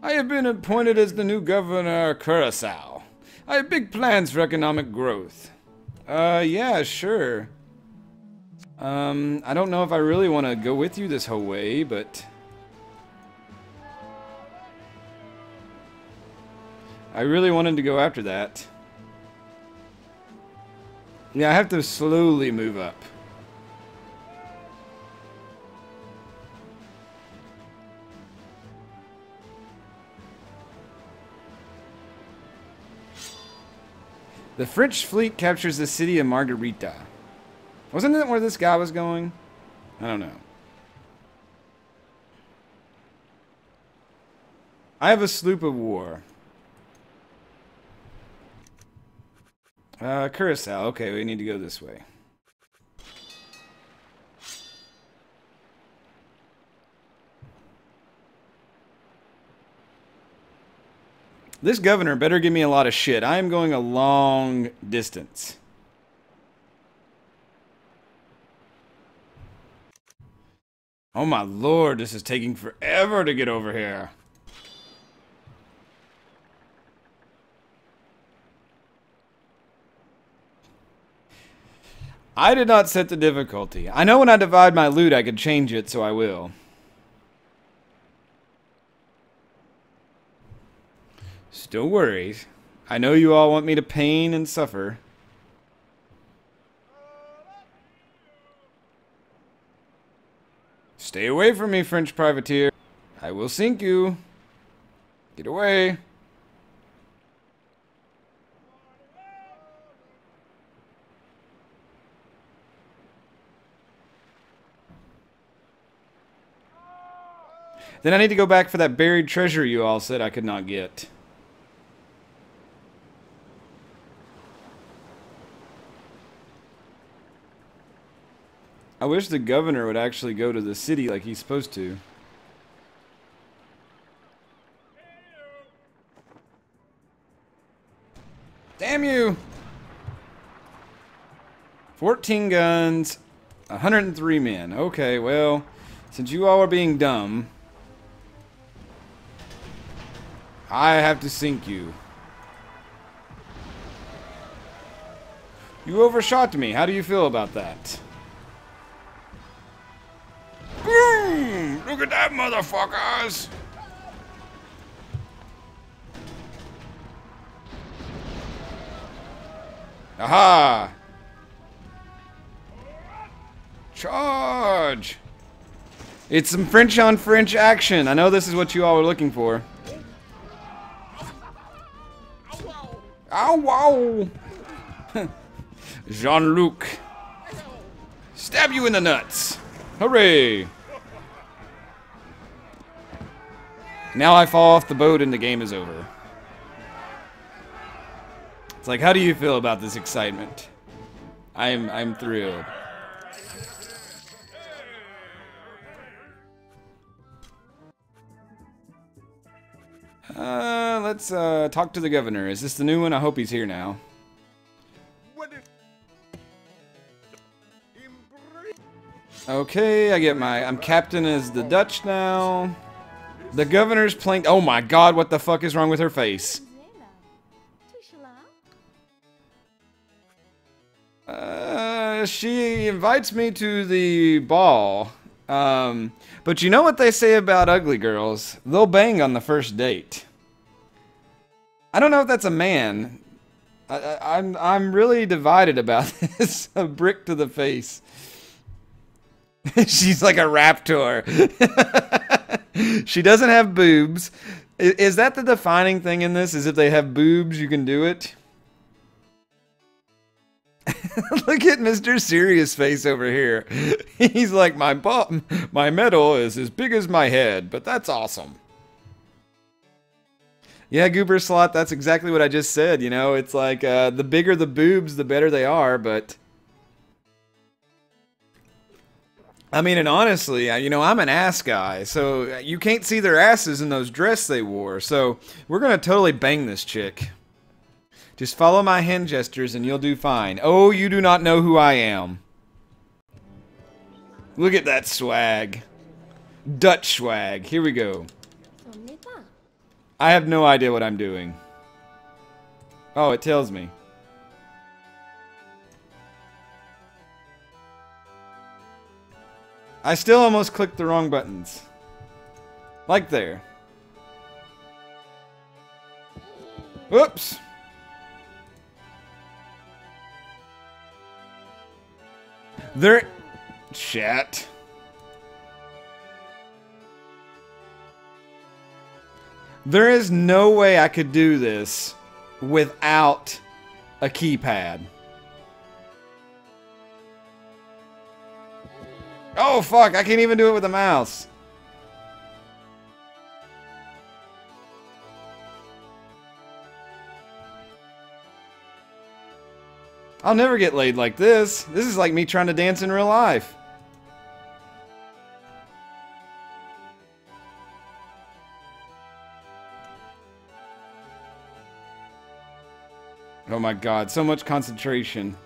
I have been appointed as the new governor of Curacao. I have big plans for economic growth. Uh, yeah, sure. Um, I don't know if I really want to go with you this whole way, but... I really wanted to go after that. Yeah, I have to slowly move up. The French fleet captures the city of Margarita. Wasn't that where this guy was going? I don't know. I have a sloop of war. Uh, Curacao. Okay, we need to go this way. This governor better give me a lot of shit. I am going a long distance. Oh my lord, this is taking forever to get over here. I did not set the difficulty. I know when I divide my loot I could change it, so I will. Still worried. I know you all want me to pain and suffer. Stay away from me, French privateer. I will sink you. Get away. Then I need to go back for that buried treasure you all said I could not get. I wish the governor would actually go to the city like he's supposed to. Damn you! 14 guns, 103 men. Okay, well, since you all are being dumb, I have to sink you. You overshot me. How do you feel about that? Boom! Look at that, motherfuckers! Aha! Charge! It's some French on French action. I know this is what you all were looking for. Ow, wow! (laughs) Jean-Luc. Stab you in the nuts. Hooray! Now I fall off the boat and the game is over. It's like, how do you feel about this excitement? I'm I'm thrilled. Uh, let's uh, talk to the governor. Is this the new one? I hope he's here now. Okay, I get my... I'm captain as the Dutch now. The governor's playing... Oh my god, what the fuck is wrong with her face? Uh, she invites me to the ball. Um, but you know what they say about ugly girls? They'll bang on the first date. I don't know if that's a man. I, I'm, I'm really divided about (laughs) this. a brick to the face. (laughs) She's like a raptor. (laughs) she doesn't have boobs. Is, that the defining thing in this? Is if they have boobs, you can do it? (laughs) Look at Mr. Serious Face over here. He's like, my, my medal is as big as my head, but that's awesome. Yeah, Goober Slot, that's exactly what I just said. You know, it's like uh, the bigger the boobs, the better they are, but. I mean, and honestly, uh, you know, I'm an ass guy, so uh, you can't see their asses in those dress they wore. So we're gonna totally bang this chick. Just follow my hand gestures and you'll do fine. Oh, you do not know who I am. Look at that swag. Dutch swag. Here we go. I have no idea what I'm doing. Oh, it tells me. I still almost clicked the wrong buttons. Like there. Whoops. There... Chat. There is no way I could do this without a keypad. Oh, fuck. I can't even do it with a mouse. I'll never get laid like this. This is like me trying to dance in real life. Oh my god, so much concentration.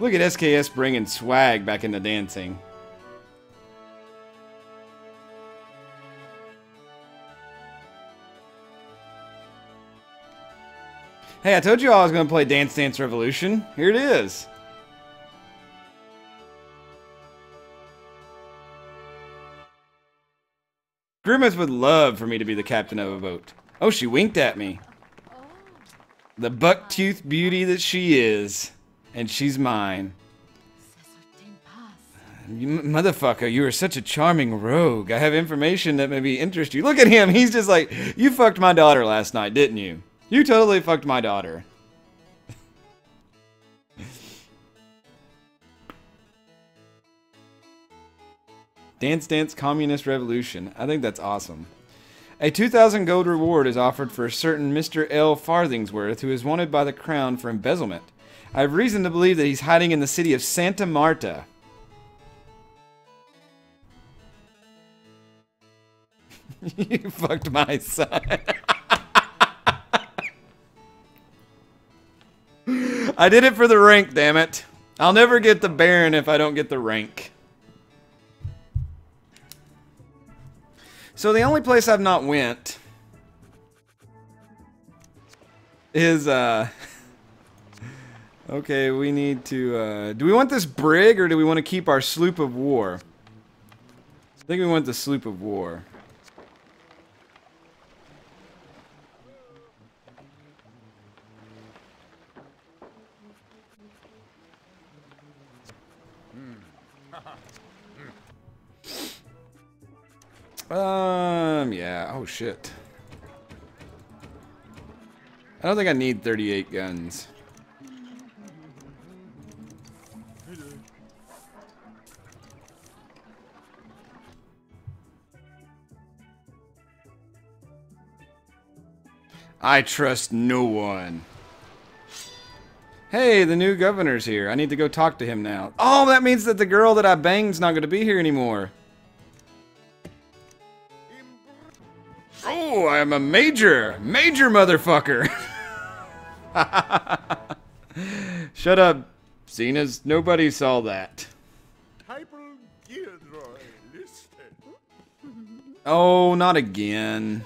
Look at SKS bringing swag back into dancing. Hey, I told you I was going to play Dance Dance Revolution. Here it is. Grimace would love for me to be the captain of a boat. Oh, she winked at me. Oh. The buck-toothed beauty that she is. And she's mine. You, motherfucker, you are such a charming rogue. I have information that maybe interest you. Look at him. He's just like, you fucked my daughter last night, didn't you? You totally fucked my daughter. (laughs) Dance Dance Communist Revolution. I think that's awesome. A 2,000 gold reward is offered for a certain Mr. L. Farthingsworth, who is wanted by the Crown for embezzlement. I have reason to believe that he's hiding in the city of Santa Marta. (laughs) you fucked my son. (laughs) I did it for the rank, damn it. I'll never get the Baron if I don't get the rank. So the only place I've not went is uh (laughs) Okay, we need to uh do we want this brig or do we want to keep our sloop of war? I think we want the sloop of war. (laughs) Um, yeah. Oh, shit. I don't think I need 38 guns. I trust no one. Hey, the new governor's here. I need to go talk to him now. Oh, that means that the girl that I banged's not going to be here anymore. Oh, I'm a major, major motherfucker. (laughs) Shut up, Zenas. Nobody saw that. Oh, not again.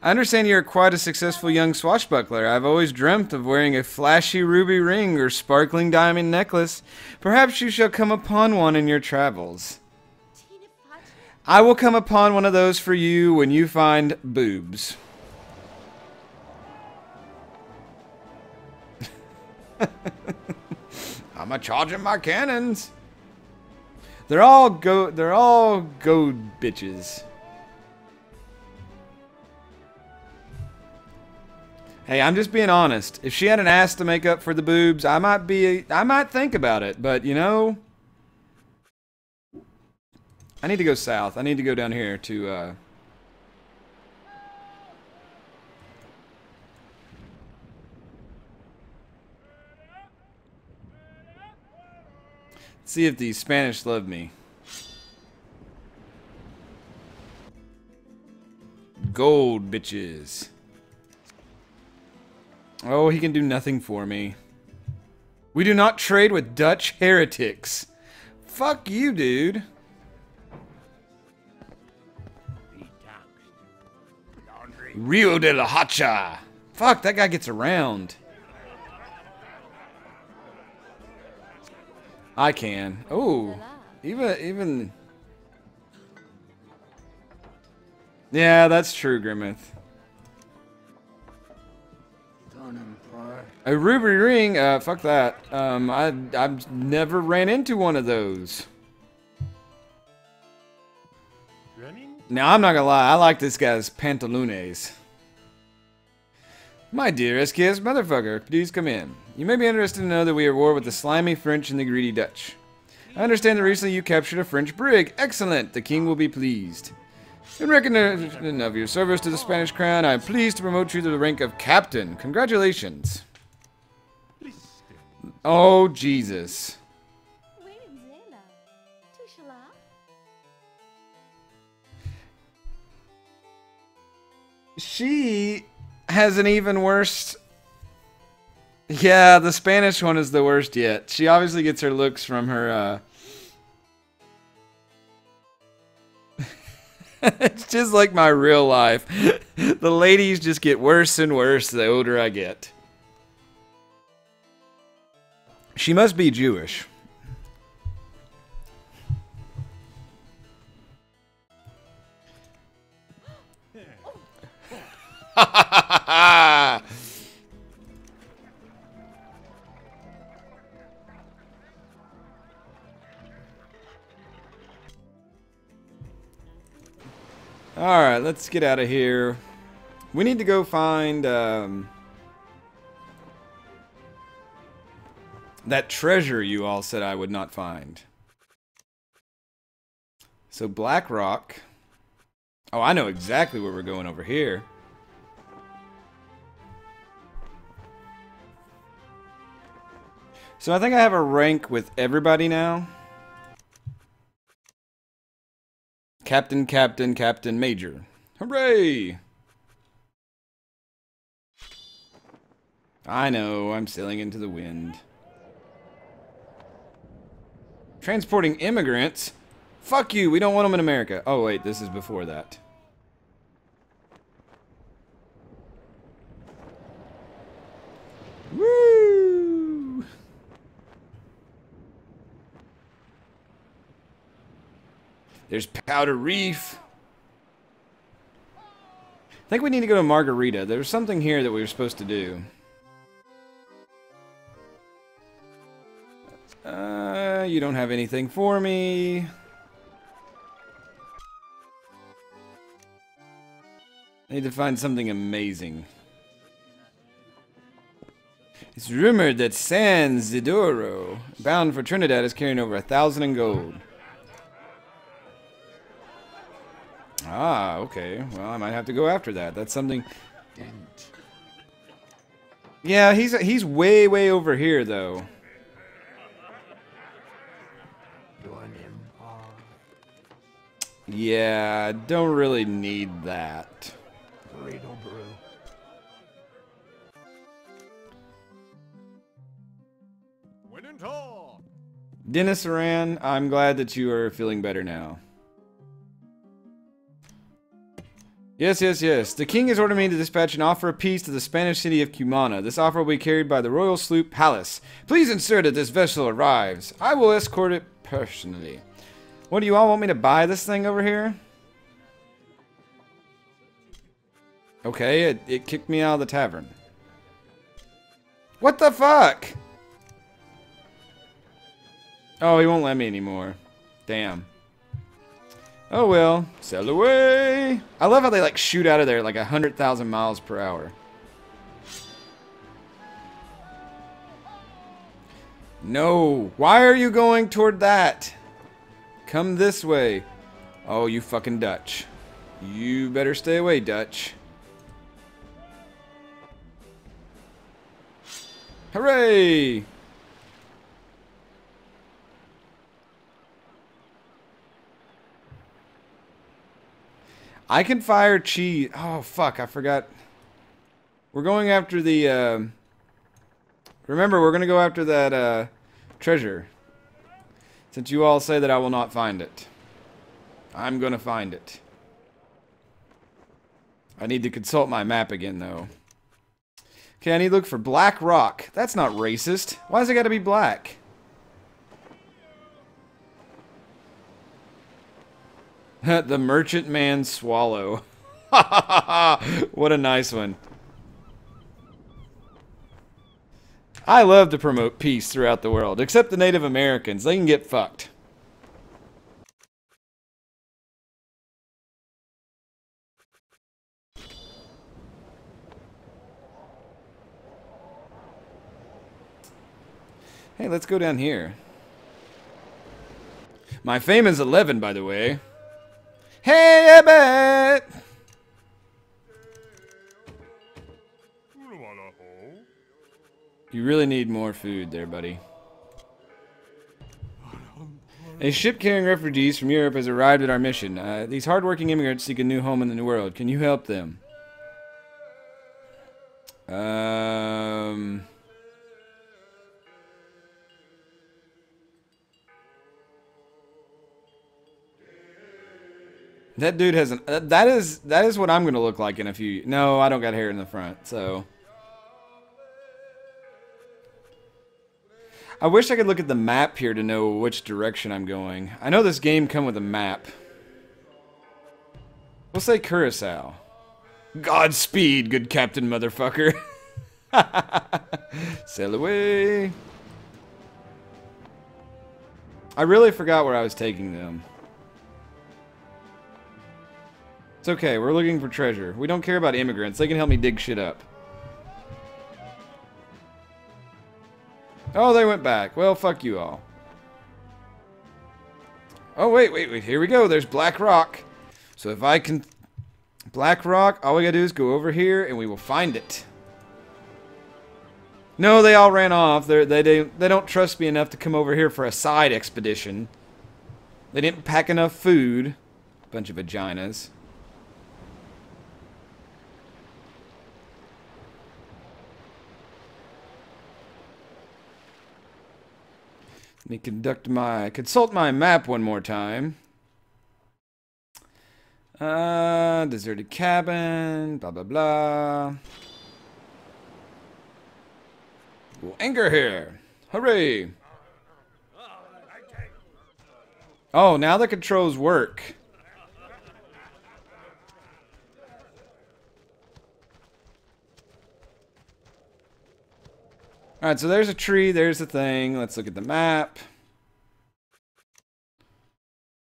I understand you're quite a successful young swashbuckler. I've always dreamt of wearing a flashy ruby ring or sparkling diamond necklace. Perhaps you shall come upon one in your travels. I will come upon one of those for you when you find boobs. (laughs) I'm a charging my cannons. They're all go. They're all goad bitches. Hey, I'm just being honest. If she had an ass to make up for the boobs, I might be I might think about it, but you know, I need to go south. I need to go down here to uh See if the Spanish love me. Gold, bitches. Oh, he can do nothing for me. We do not trade with Dutch heretics. Fuck you, dude. Rio de la Hacha. Fuck, that guy gets around. I can. Oh, even even. Yeah, that's true, Grimmeth. A ruby ring? Uh, fuck that. Um, I I've never ran into one of those. Now I'm not gonna lie, I like this guy's pantalones. My dearest SKS motherfucker, please come in. You may be interested to know that we are at war with the slimy French and the greedy Dutch. I understand that recently you captured a French brig. Excellent! The king will be pleased. In recognition of your service to the Spanish crown, I am pleased to promote you to the rank of captain. Congratulations. Oh, Jesus. She has an even worse... Yeah, the Spanish one is the worst yet. She obviously gets her looks from her, uh... (laughs) it's just like my real life. (laughs) the ladies just get worse and worse the older I get. She must be Jewish. (laughs) Alright, let's get out of here. We need to go find um, that treasure you all said I would not find. So Black Rock. Oh, I know exactly where we're going over here. So I think I have a rank with everybody now. Captain, Captain, Captain, Major. Hooray! I know, I'm sailing into the wind. Transporting immigrants? Fuck you, we don't want them in America. Oh wait, this is before that. Woo! There's Powder Reef. I think we need to go to Margarita. There's something here that we were supposed to do. You don't have anything for me. I need to find something amazing. It's rumored that San Zidoro, bound for Trinidad, is carrying over a thousand in gold. Ah, okay. Well, I might have to go after that. That's something. Yeah, he's he's way way over here though. Yeah, don't really need that. Burrito brew. Dennis Aran, I'm glad that you are feeling better now. Yes, yes, yes. The king has ordered me to dispatch an offer of peace to the Spanish city of Cumana. This offer will be carried by the royal sloop Pallas. Please ensure that this vessel arrives. I will escort it personally. What do you all want me to buy this thing over here? Okay, it, it kicked me out of the tavern. What the fuck? Oh, he won't let me anymore. Damn. Oh well. Sail away! I love how they like shoot out of there like 100,000 miles per hour. No! Why are you going toward that? Come this way. Oh, you fucking Dutch. You better stay away, Dutch. Hooray! I can fire cheese. Oh, fuck. I forgot. We're going after the... Uh, remember, we're going to go after that uh, treasure. Since you all say that I will not find it. I'm going to find it. I need to consult my map again, though. Okay, I need to look for Black Rock. That's not racist. Why does it got to be black? (laughs) the Merchant Man Swallow. (laughs) what a nice one. I love to promote peace throughout the world, except the Native Americans. They can get fucked. Hey, let's go down here. My fame is 11, by the way. Hey, Abbott! You really need more food there, buddy. A ship carrying refugees from Europe has arrived at our mission. Uh, these hardworking immigrants seek a new home in the new world. Can you help them? Um... That dude has an. That is that is what I'm gonna look like in a few. No, I don't got hair in the front, so. I wish I could look at the map here to know which direction I'm going. I know this game come with a map. We'll say Curacao. Godspeed, good captain motherfucker. (laughs) Sail away. I really forgot where I was taking them. It's okay, we're looking for treasure. We don't care about immigrants. They can help me dig shit up. Oh, they went back. Well, fuck you all. Oh, wait, wait, wait. Here we go. There's Black Rock. So if I can... Black Rock, all we gotta do is go over here and we will find it. No, they all ran off. They're, they, they, they don't trust me enough to come over here for a side expedition. They didn't pack enough food. Bunch of vaginas. Let me conduct my consult my map one more time. Uh, deserted cabin, blah blah blah. We'll anchor here. Hooray! Oh, now the controls work. Alright, so there's a tree, there's a thing. Let's look at the map.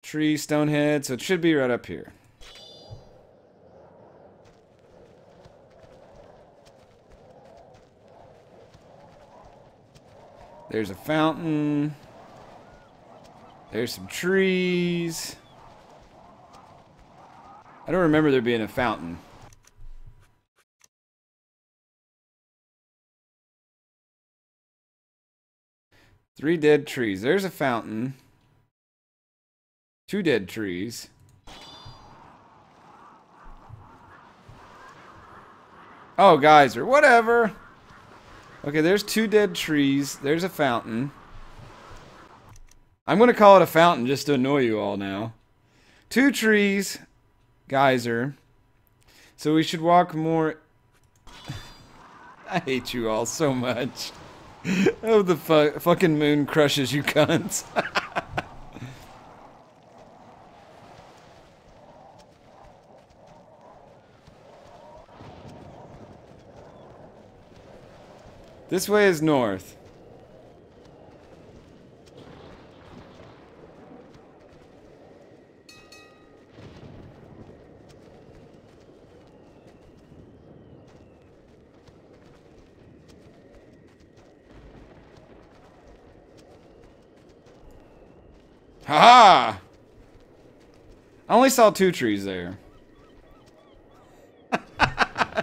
Tree, stonehead, so it should be right up here. There's a fountain. There's some trees. I don't remember there being a fountain. Three dead trees. There's a fountain. Two dead trees. Oh, geyser. Whatever. Okay, there's two dead trees. There's a fountain. I'm going to call it a fountain just to annoy you all now. Two trees. Geyser. So we should walk more... (laughs) I hate you all so much. (laughs) oh, the fu fucking moon crushes you cunts. (laughs) this way is north. Ha! I only saw two trees there.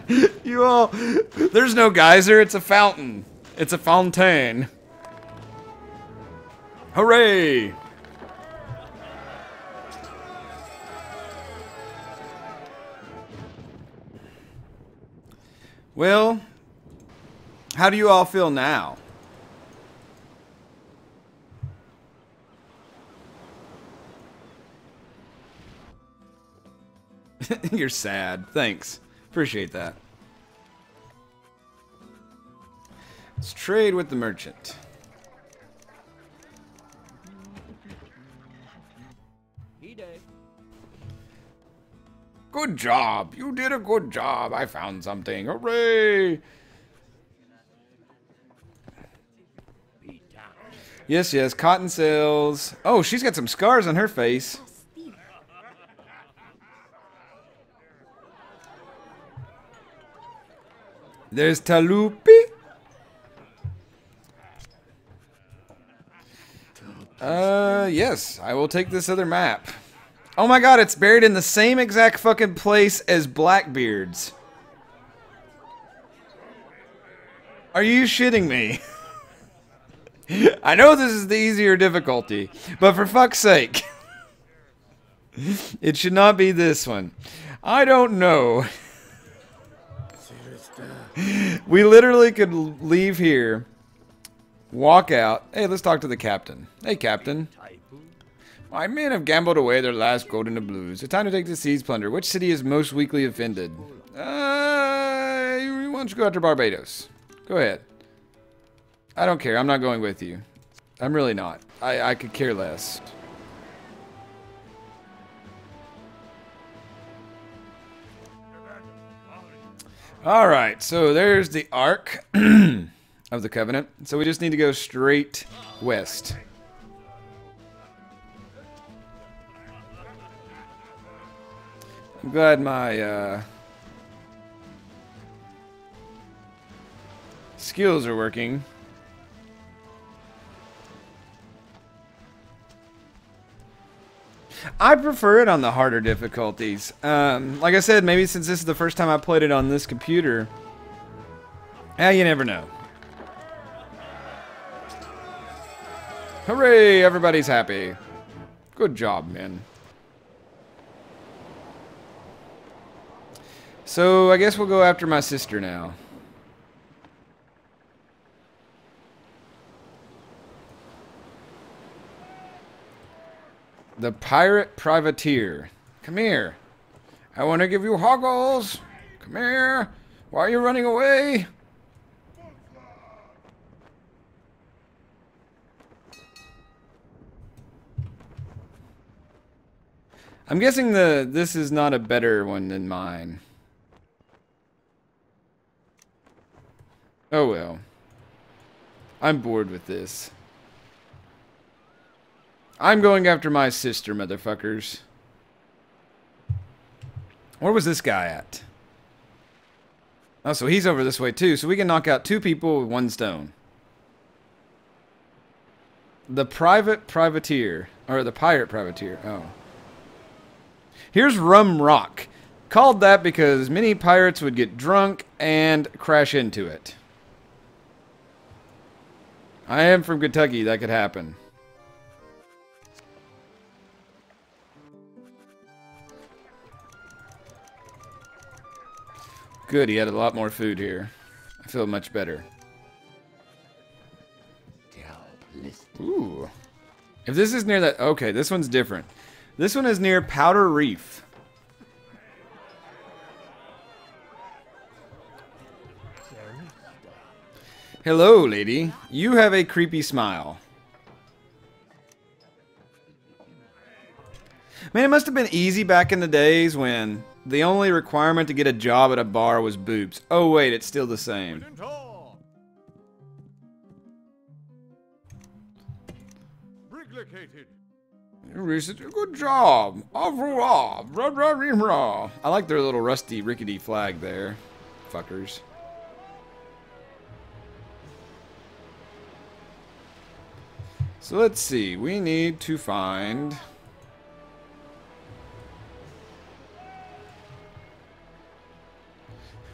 (laughs) you all... There's no geyser, it's a fountain. It's a fontaine. Hooray! Well, how do you all feel now? (laughs) You're sad. Thanks. Appreciate that. Let's trade with the merchant. Good job. You did a good job. I found something. Hooray! Yes, yes. Cotton sails. Oh, she's got some scars on her face. There's Talupi. Uh, yes, I will take this other map. Oh my god, it's buried in the same exact fucking place as Blackbeard's. Are you shitting me? (laughs) I know this is the easier difficulty, but for fuck's sake. (laughs) it should not be this one. I don't know. (laughs) we literally could leave here, walk out. Hey, let's talk to the captain. Hey, captain. My men have gambled away their last gold in the blues. It's time to take the seas plunder. Which city is most weakly offended? Uh, don't you go after Barbados? Go ahead. I don't care. I'm not going with you. I'm really not. I, I could care less. All right, so there's the Ark (clears throat) of the Covenant. So we just need to go straight west. I'm glad my uh, skills are working. I prefer it on the harder difficulties. Um, like I said, maybe since this is the first time I played it on this computer. Yeah, you never know. Hooray! Everybody's happy. Good job, man. So, I guess we'll go after my sister now. The pirate privateer. Come here. I want to give you hoggles. Come here. Why are you running away? I'm guessing the this is not a better one than mine. Oh well. I'm bored with this. I'm going after my sister, motherfuckers. Where was this guy at? Oh, so he's over this way too. So we can knock out two people with one stone. The private privateer. Or the pirate privateer. Oh. Here's Rum Rock. Called that because many pirates would get drunk and crash into it. I am from Kentucky. That could happen. Good, he had a lot more food here. I feel much better. Ooh. If this is near that... Okay, this one's different. This one is near Powder Reef. Hello, lady. You have a creepy smile. Man, it must have been easy back in the days when the only requirement to get a job at a bar was boobs. Oh wait, it's still the same. Good job. I like their little rusty, rickety flag there. Fuckers. So let's see. We need to find.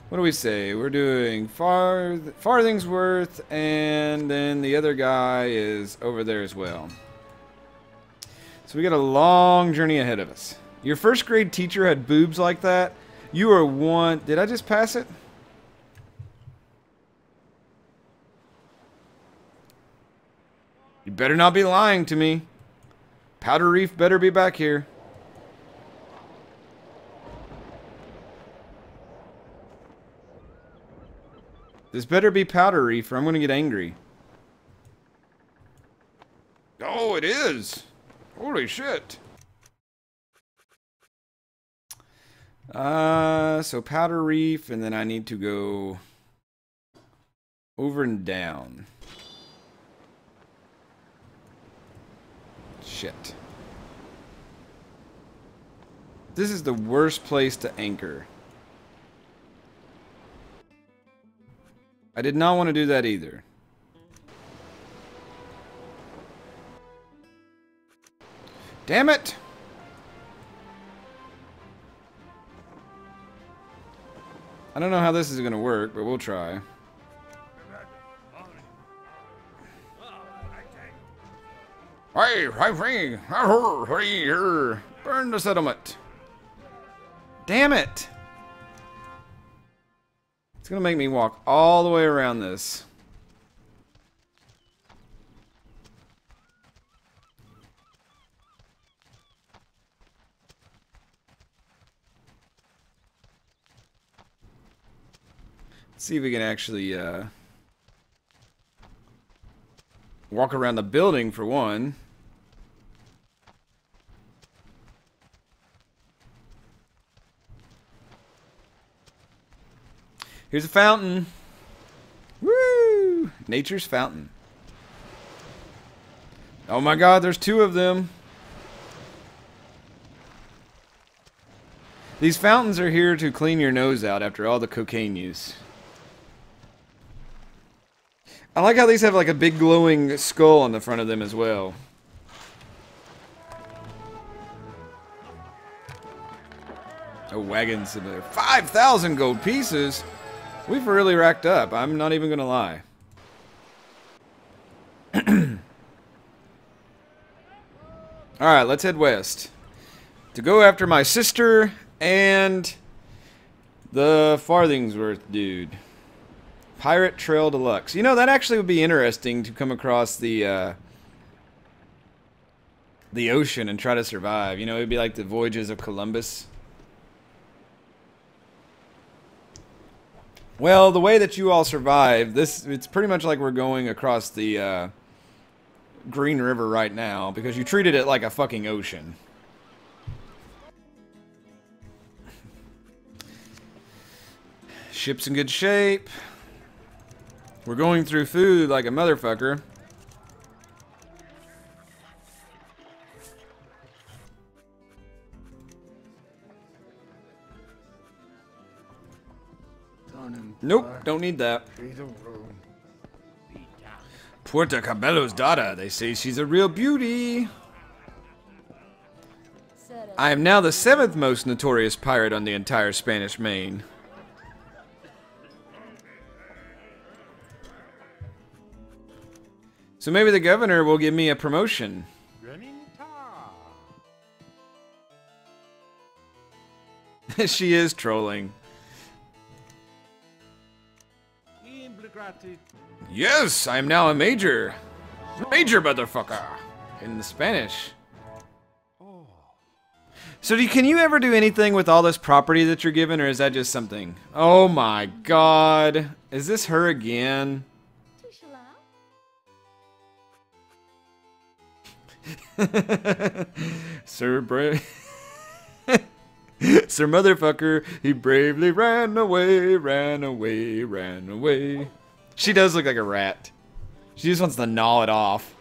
What do we say? We're doing Far Farthingsworth, and then the other guy is over there as well. So we got a long journey ahead of us. Your first grade teacher had boobs like that. You are one. Did I just pass it? You better not be lying to me. Powder Reef better be back here. This better be Powder Reef or I'm going to get angry. Oh, it is. Holy shit. Uh, so Powder Reef, and then I need to go over and down. Shit. This is the worst place to anchor. I did not want to do that either. Damn it! I don't know how this is going to work, but we'll try. Hey, hey, hey, burn the settlement. Damn it! It's gonna make me walk all the way around this. See if we can actually uh, walk around the building for one. Here's a fountain. Woo! Nature's fountain. Oh my god, there's two of them. These fountains are here to clean your nose out after all the cocaine use. I like how these have like a big glowing skull on the front of them as well. A wagon simulator. Uh, 5,000 gold pieces? We've really racked up. I'm not even going to lie. (clears throat) Alright, let's head west. To go after my sister and the Farthingsworth dude. Pirate Trail Deluxe. You know, that actually would be interesting to come across the uh, the ocean and try to survive. You know, it'd be like the voyages of Columbus. Well, the way that you all survived, this it's pretty much like we're going across the uh, Green River right now because you treated it like a fucking ocean. Ship's in good shape. We're going through food like a motherfucker. Nope, don't need that. Puerto Cabello's daughter. They say she's a real beauty. I am now the seventh most notorious pirate on the entire Spanish main. So maybe the governor will give me a promotion. (laughs) she is trolling. Yes, I am now a major. Major motherfucker. In the Spanish. So do, can you ever do anything with all this property that you're given, or is that just something? Oh my god. Is this her again? (laughs) Sir Bra- (laughs) Sir Motherfucker, he bravely ran away, ran away, ran away. She does look like a rat. She just wants to gnaw it off.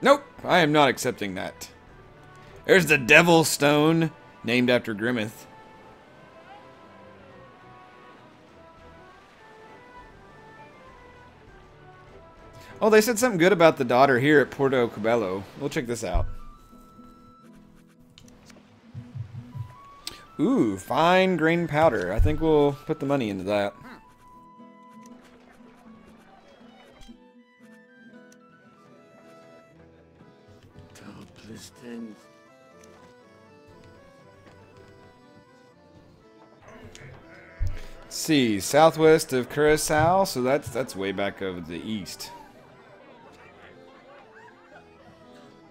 Nope, I am not accepting that. There's the Devil Stone, named after Grimmith. Oh, they said something good about the daughter here at Puerto Cabello. We'll check this out. Ooh, fine grain powder. I think we'll put the money into that. Let's see, southwest of Curacao, so that's that's way back over the east.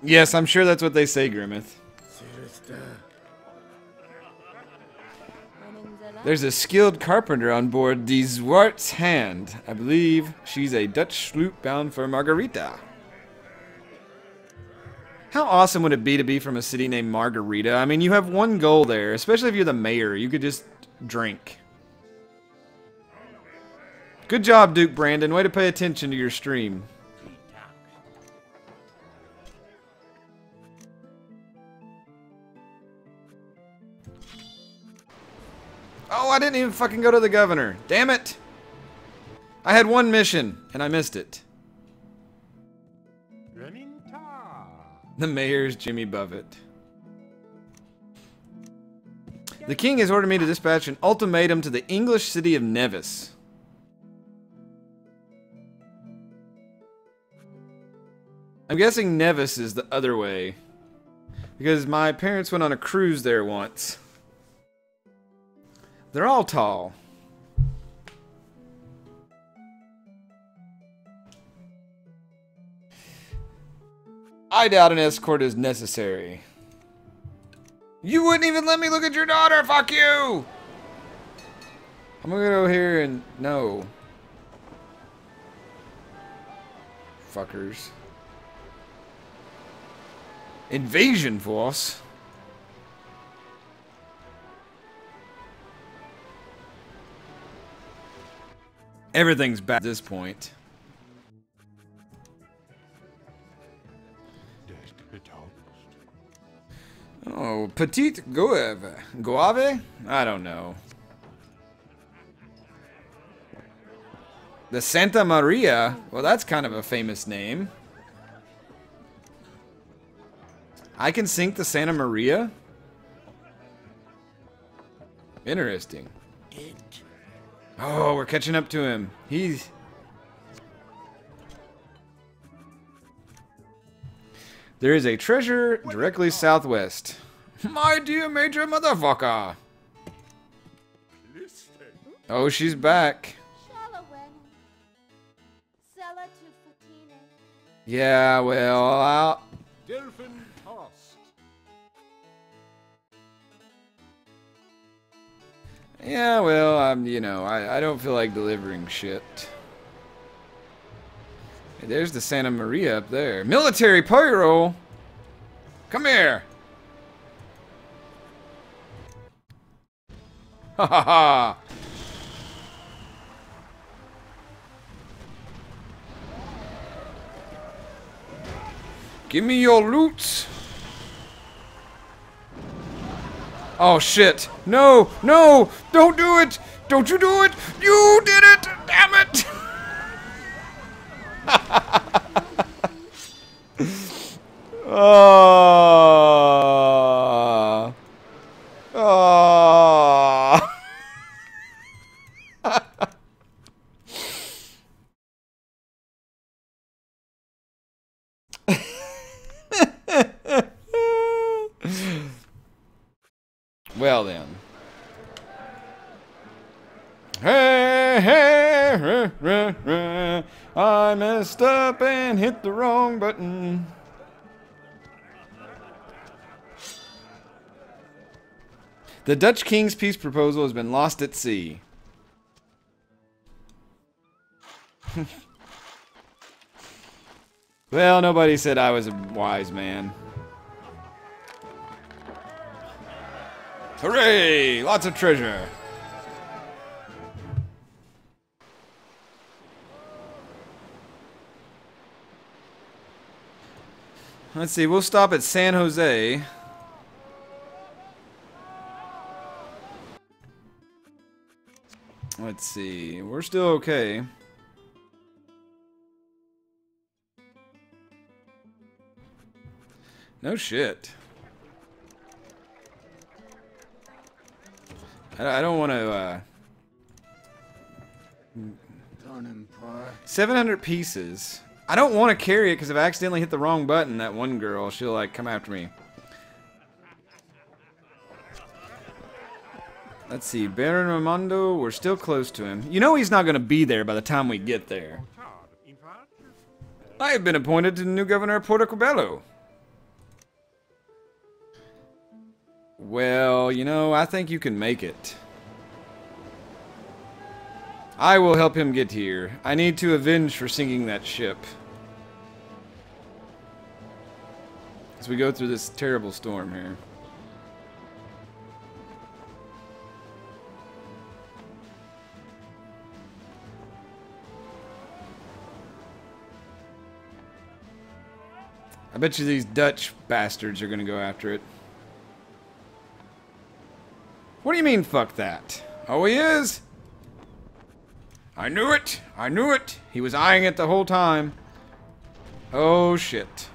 Yes, I'm sure that's what they say, Grimmeth. There's a skilled carpenter on board the Zwart's Hand. I believe she's a Dutch sloop bound for Margarita. How awesome would it be to be from a city named Margarita? I mean, you have one goal there, especially if you're the mayor. You could just drink. Good job, Duke Brandon. Way to pay attention to your stream. Oh, I didn't even fucking go to the governor. Damn it. I had one mission, and I missed it. The mayor's Jimmy Buffett. The king has ordered me to dispatch an ultimatum to the English city of Nevis. I'm guessing Nevis is the other way. Because my parents went on a cruise there once. They're all tall. I doubt an escort is necessary. You wouldn't even let me look at your daughter, fuck you! I'm gonna go here and... no. Fuckers. Invasion force? Everything's bad at this point. Oh, Petite Guave. Guave? I don't know. The Santa Maria? Well, that's kind of a famous name. I can sink the Santa Maria? Interesting. Oh, we're catching up to him. He's... There is a treasure directly southwest. My dear major motherfucker. Oh, she's back. Yeah, well, I'll... Yeah, well, I'm, you know, I, I don't feel like delivering shit. Hey, there's the Santa Maria up there. Military pyro! Come here! Ha ha ha! Give me your loot! Oh shit. No, no, don't do it. Don't you do it. You did it. Damn it. (laughs) oh. Oh. Well then. Hey, hey, rah, rah, I messed up and hit the wrong button. The Dutch king's peace proposal has been lost at sea. (laughs) well, nobody said I was a wise man. Hooray! Lots of treasure. Let's see, we'll stop at San Jose. Let's see, we're still okay. No shit. I don't want to, uh... 700 pieces. I don't want to carry it because if I accidentally hit the wrong button, that one girl, she'll, like, come after me. Let's see, Baron Raymondo, we're still close to him. You know he's not going to be there by the time we get there. I have been appointed to the new governor of Puerto Portocabello. Well, you know, I think you can make it. I will help him get here. I need to avenge for sinking that ship. We go through this terrible storm here. I bet you these Dutch bastards are going to go after it. What do you mean, fuck that? Oh, he is? I knew it! I knew it! He was eyeing it the whole time. Oh, shit.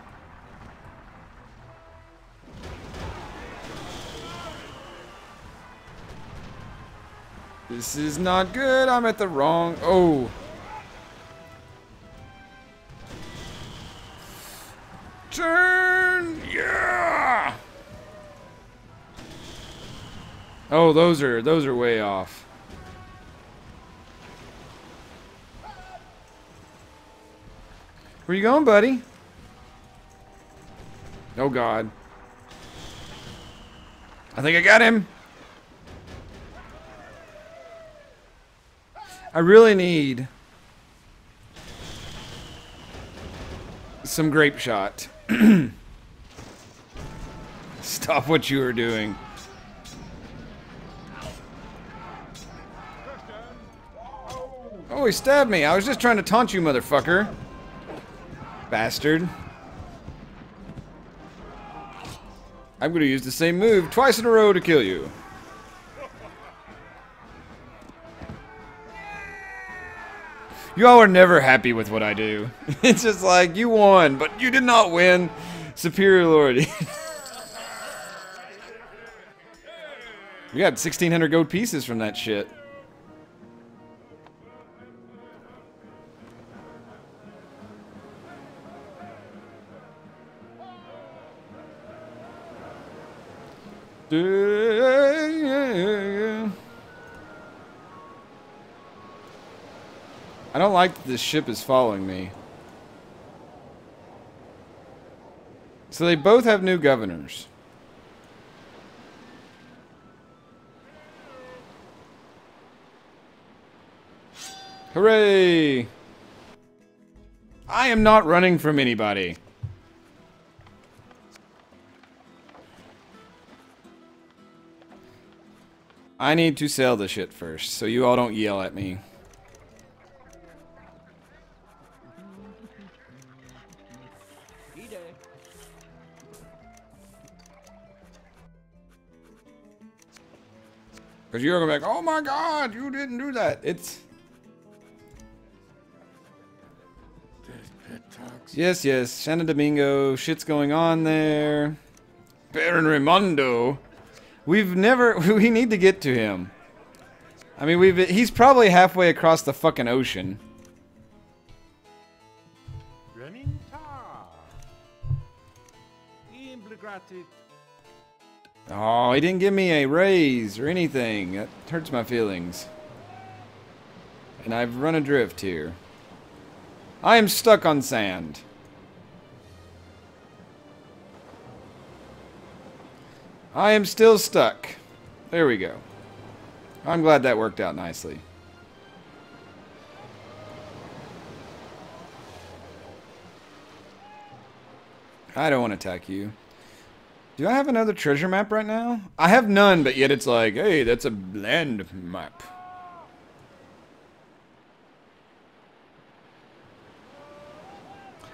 This is not good. I'm at the wrong... Oh. Turn! Yeah! Oh, those are those are way off. Where you going, buddy? Oh god. I think I got him. I really need some grape shot. (clears throat) Stop what you are doing. Oh, he stabbed me. I was just trying to taunt you, motherfucker. Bastard. I'm going to use the same move twice in a row to kill you. You all are never happy with what I do. (laughs) It's just like, you won, but you did not win superiority. (laughs) we got 1,600 gold pieces from that shit. I don't like that this ship is following me. So they both have new governors. Hooray! I am not running from anybody. I need to sell the shit first, so you all don't yell at me. Because you're going to be like, oh my god, you didn't do that. It's... Yes, yes, Santo Domingo, shit's going on there. Baron Raymondo. We've never, (laughs) we need to get to him. I mean, we've, he's probably halfway across the fucking ocean. Oh, he didn't give me a raise or anything. That hurts my feelings. And I've run adrift here. I am stuck on sand. I am still stuck. There we go. I'm glad that worked out nicely. I don't want to attack you. Do I have another treasure map right now? I have none, but yet it's like, hey, that's a land map.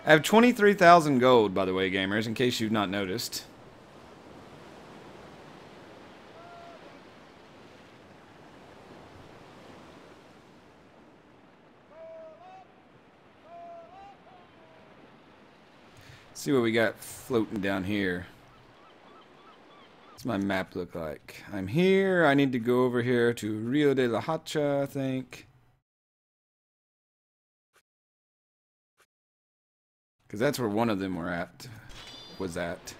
I have 23,000 gold, by the way, gamers, in case you've not noticed. see what we got floating down here. What's my map look like? I'm here. I need to go over here to Rio de la Hacha, I think. Because that's where one of them were at. Was at.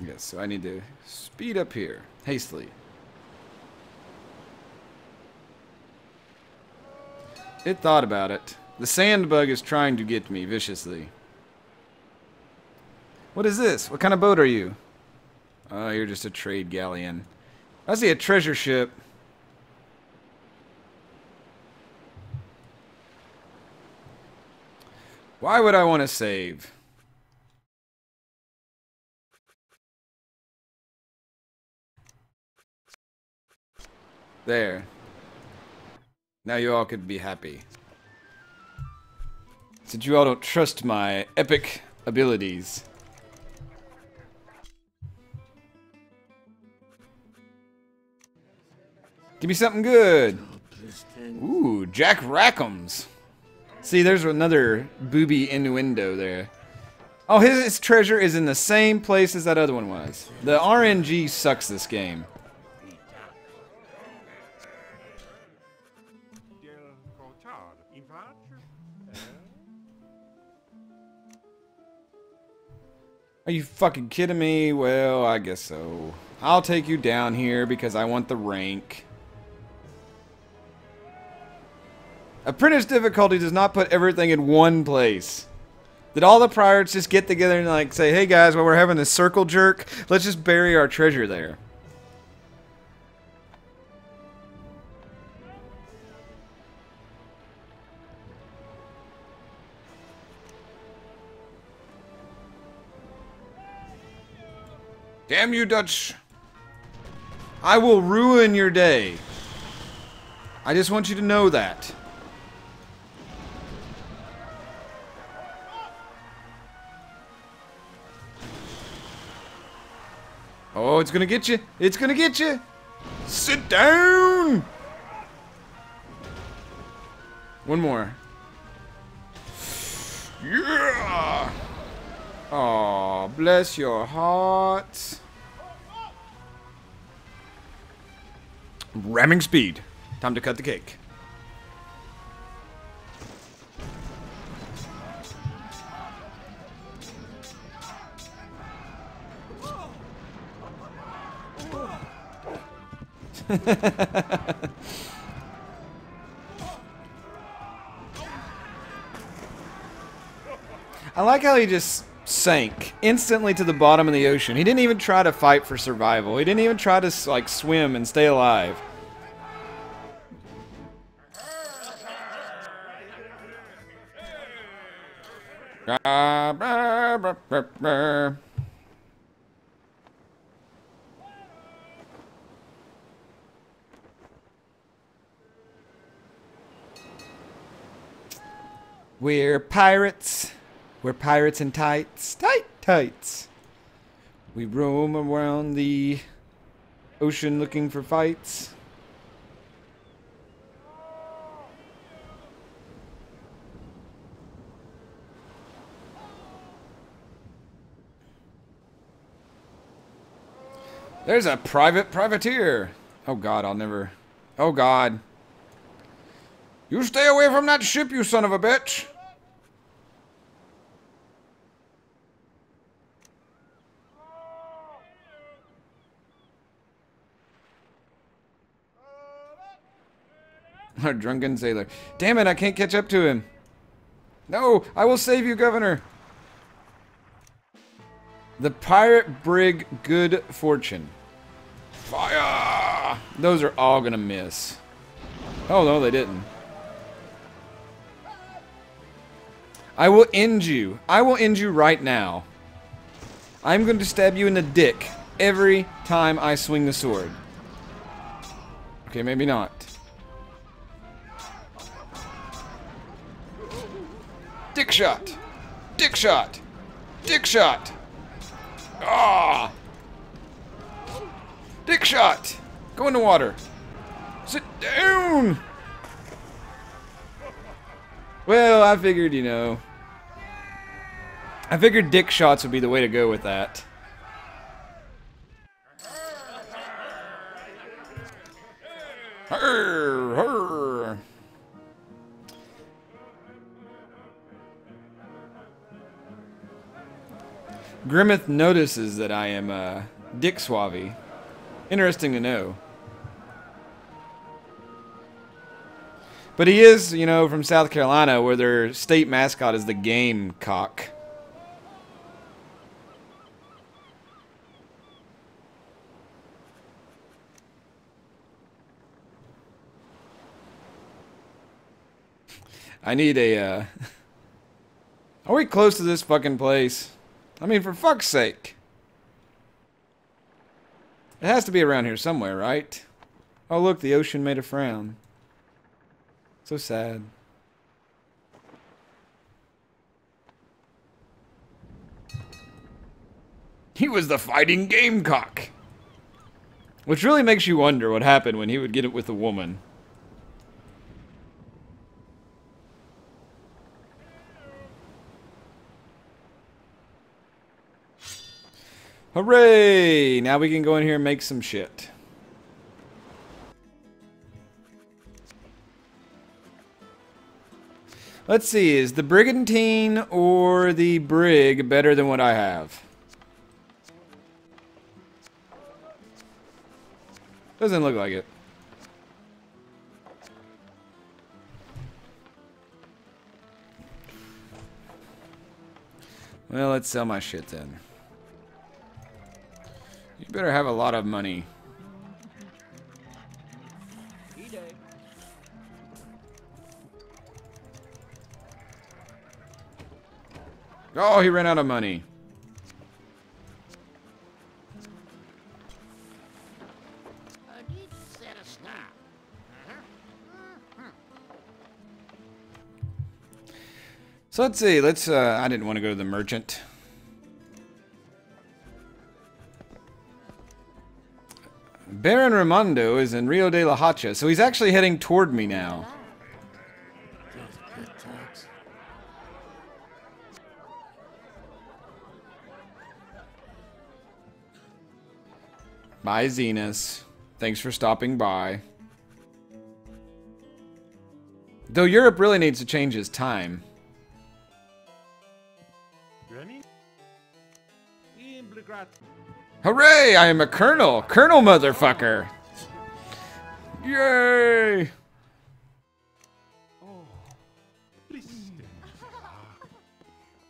Yes, so I need to speed up here. Hastily. It thought about it. The sand bug is trying to get me viciously. What is this? What kind of boat are you? Oh, you're just a trade galleon. I see a treasure ship. Why would I want to save? There. Now you all could be happy. Since you all don't trust my epic abilities. Give me something good. Ooh, Jack Rackham's. See, there's another booby innuendo there. Oh, his, his treasure is in the same place as that other one was. The RNG sucks this game. Are you fucking kidding me? Well, I guess so. I'll take you down here because I want the rank. Apprentice difficulty does not put everything in one place. Did all the pirates just get together and like say, hey guys, while we're having this circle jerk, let's just bury our treasure there. Damn you, Dutch. I will ruin your day. I just want you to know that. Oh, it's gonna get you. It's gonna get you. Sit down. One more. Yeah. Oh, bless your heart. Ramming speed. Time to cut the cake. (laughs) I like how he just sank instantly to the bottom of the ocean. He didn't even try to fight for survival. He didn't even try to like swim and stay alive. We're pirates. We're pirates in tights. Tight tights. We roam around the ocean looking for fights. There's a private privateer. Oh god, I'll never... Oh god. You stay away from that ship, you son of a bitch! (laughs) Our drunken sailor. Damn it, I can't catch up to him. No, I will save you, Governor. The pirate brig Good Fortune. Fire! Those are all gonna miss. Oh, no, they didn't. I will end you. I will end you right now. I'm going to stab you in the dick every time I swing the sword. Okay, maybe not. Dick shot! Dick shot! Dick shot! Ah! Dick shot! Go in the water. Sit down! Well, I figured, you know. I figured dick shots would be the way to go with that. Hurr. Grimmeth notices that I am uh, Dick Suave. Interesting to know. But he is, you know, from South Carolina, where their state mascot is the gamecock. I need a, uh... Are we close to this fucking place? I mean, for fuck's sake. It has to be around here somewhere, right? Oh, look, the ocean made a frown. So sad. He was the fighting gamecock. Which really makes you wonder what happened when he would get it with a woman. Hooray! Now we can go in here and make some shit. Let's see, is the Brigantine or the Brig better than what I have? Doesn't look like it. Well, let's sell my shit then. Better have a lot of money. Oh, he ran out of money. So let's see. Let's. Uh, I didn't want to go to the merchant. Baron Raymondo is in Rio de la Hacha, so he's actually heading toward me now. Bye, Zenas. Thanks for stopping by. Though Europe really needs to change his time. Hooray! I am a colonel! Colonel motherfucker! Yay!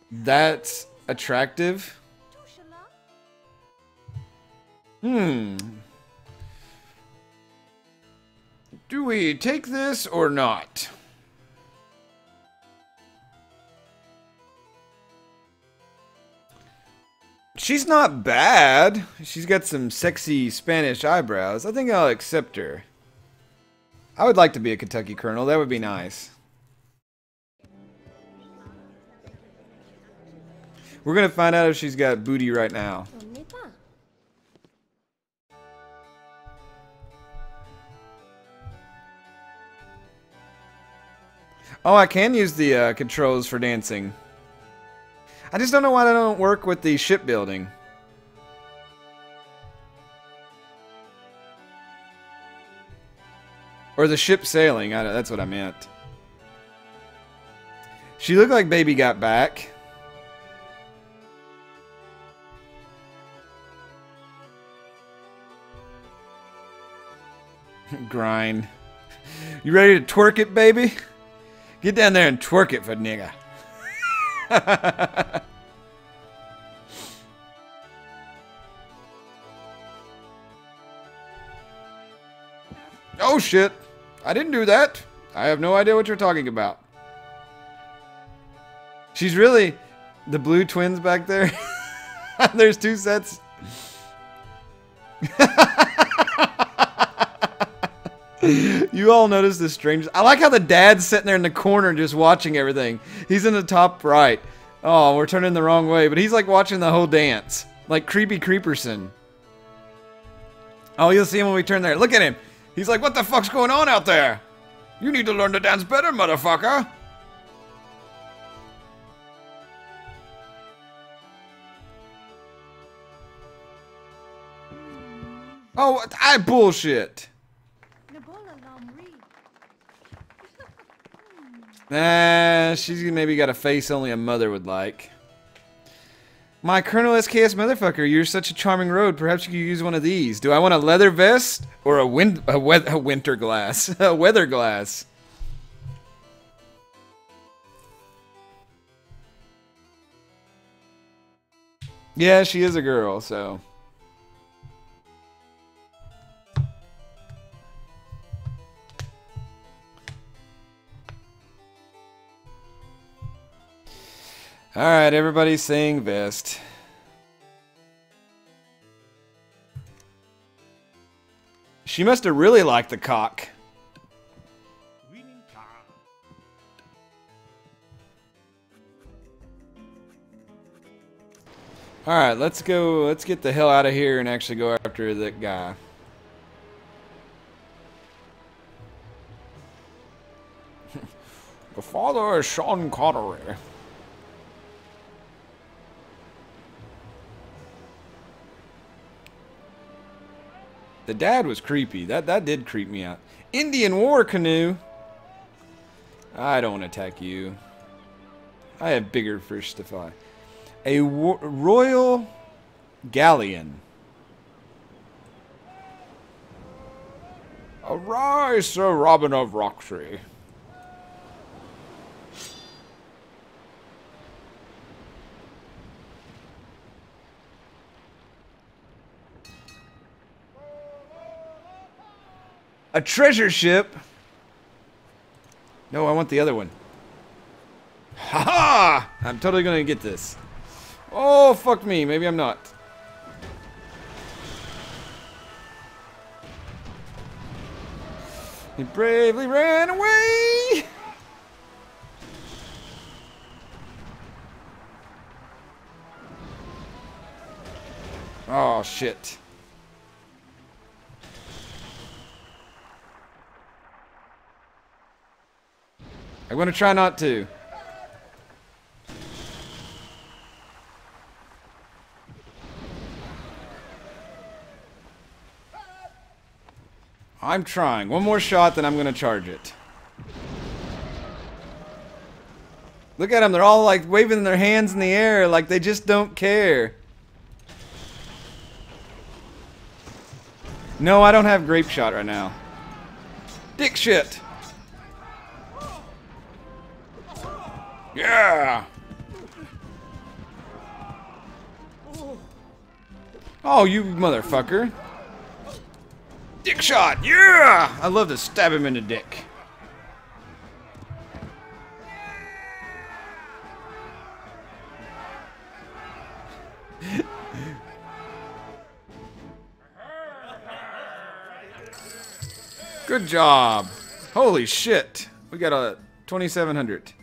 That's attractive. Hmm. Do we take this or not? She's not bad. She's got some sexy Spanish eyebrows. I think I'll accept her. I would like to be a Kentucky Colonel. That would be nice. We're going to find out if she's got booty right now. Oh, I can use the uh, controls for dancing. I just don't know why they don't work with the shipbuilding. Or the ship sailing. I, that's what I meant. She looked like baby got back. (laughs) Grind. You ready to twerk it, baby? Get down there and twerk it for nigga. (laughs) oh shit. I didn't do that. I have no idea what you're talking about. She's really the blue twins back there. (laughs) There's two sets. (laughs) you all notice the strange. I like how the dad's sitting there in the corner just watching everything. He's in the top right. Oh, we're turning the wrong way, but he's like watching the whole dance. Like Creepy Creeperson. Oh, you'll see him when we turn there. Look at him. He's like, what the fuck's going on out there? You need to learn to dance better, motherfucker. Oh, I bullshit. Nah, she's maybe got a face only a mother would like. My Colonel SKS motherfucker, you're such a charming road. Perhaps you could use one of these. Do I want a leather vest or a, win a, we a winter glass? (laughs) a weather glass. Yeah, she is a girl, so. Alright, everybody's saying vest. She must have really liked the cock. Alright, let's go, let's get the hell out of here and actually go after that guy. (laughs) the father is Sean Connery. The dad was creepy. That that did creep me out. Indian war canoe. I don't attack you. I have bigger fish to fly. A royal galleon. Arise, Sir Robin of Roxy. A treasure ship? No, I want the other one. Ha ha! I'm totally gonna get this. Oh, fuck me. Maybe I'm not. He bravely ran away! Oh, shit. I'm going to try not to. I'm trying. One more shot, then I'm going to charge it. Look at them. They're all like waving their hands in the air like they just don't care. No, I don't have grape shot right now. Dick shit. Yeah! Oh, you motherfucker. Dick shot! Yeah! I love to stab him in the dick. (laughs) Good job. Holy shit. We got a 2700.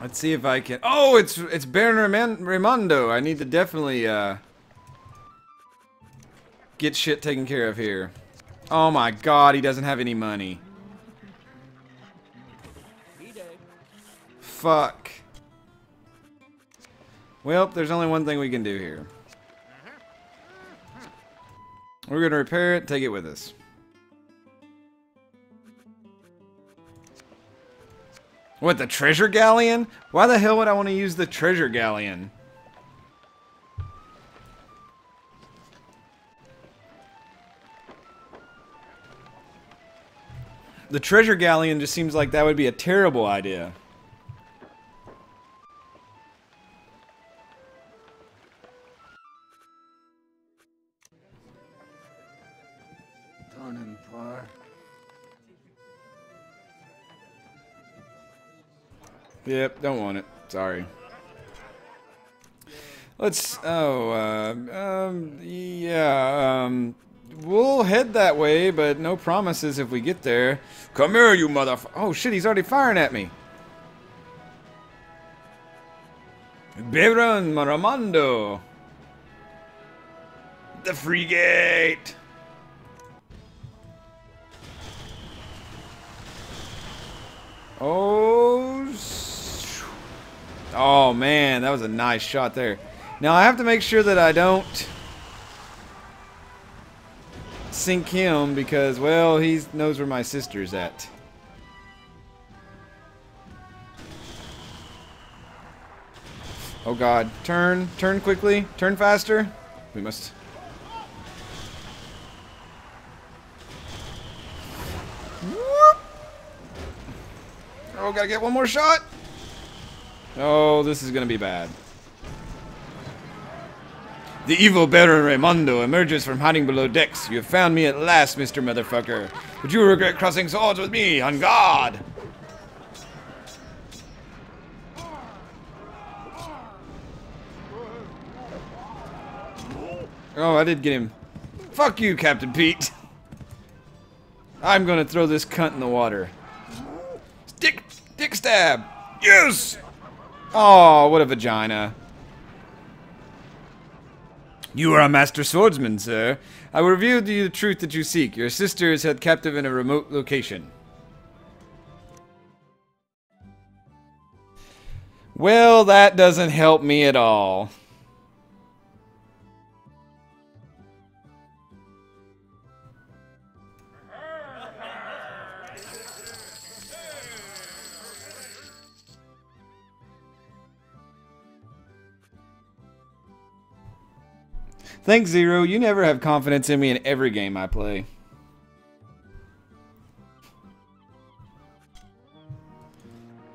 Let's see if I can. Oh, it's it's Baron Raymondo. I need to definitely uh, get shit taken care of here. Oh my god, he doesn't have any money. Fuck. Well, there's only one thing we can do here. We're going to repair it, take it with us. What, the treasure galleon? Why the hell would I want to use the treasure galleon? The treasure galleon just seems like that would be a terrible idea. Yep, don't want it. Sorry. Let's, oh, uh, um, yeah, um, we'll head that way, but no promises if we get there. Come here, you motherfucker. Oh, shit, he's already firing at me. Baron Raymondo. the frigate! Oh, oh man, that was a nice shot there. Now I have to make sure that I don't sink him because, well, he knows where my sister's at. Oh god. Turn. Turn quickly. Turn faster. We must... Whoop. Oh, gotta get one more shot. Oh, this is gonna be bad. The evil Baron Raymondo emerges from hiding below decks. You have found me at last, Mr. Motherfucker. But you regret crossing swords with me, on guard! Oh, I did get him. Fuck you, Captain Pete. I'm gonna throw this cunt in the water. Dick, dick stab. Yes! Oh, what a vagina. You are a master swordsman, sir. I will reveal to you the truth that you seek. Your sister is held captive in a remote location. Well, that doesn't help me at all. Thanks, Zero. You never have confidence in me in every game I play.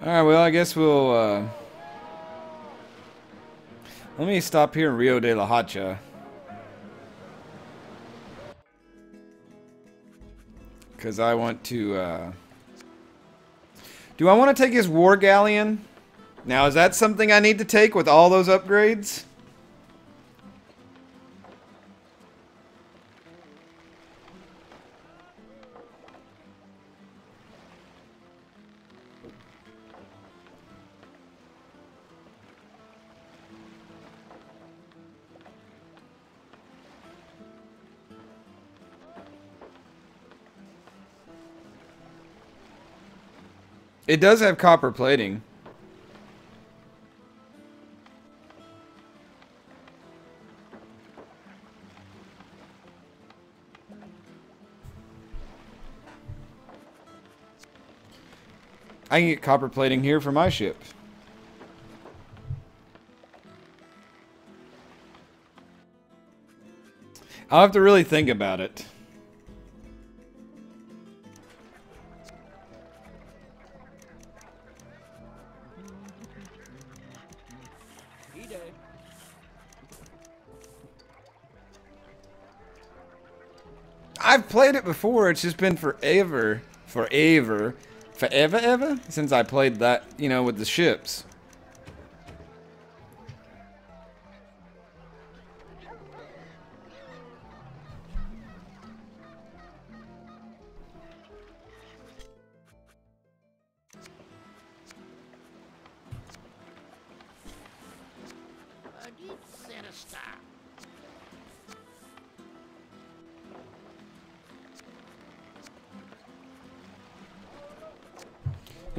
Alright, well, I guess we'll, uh... Let me stop here in Rio de la Hacha. Because I want to, uh... Do I want to take his War Galleon? Now, is that something I need to take with all those upgrades? It does have copper plating. I can get copper plating here for my ship. I'll have to really think about it. Played it before. It's just been forever, forever, forever, ever since I played that. You know, with the ships.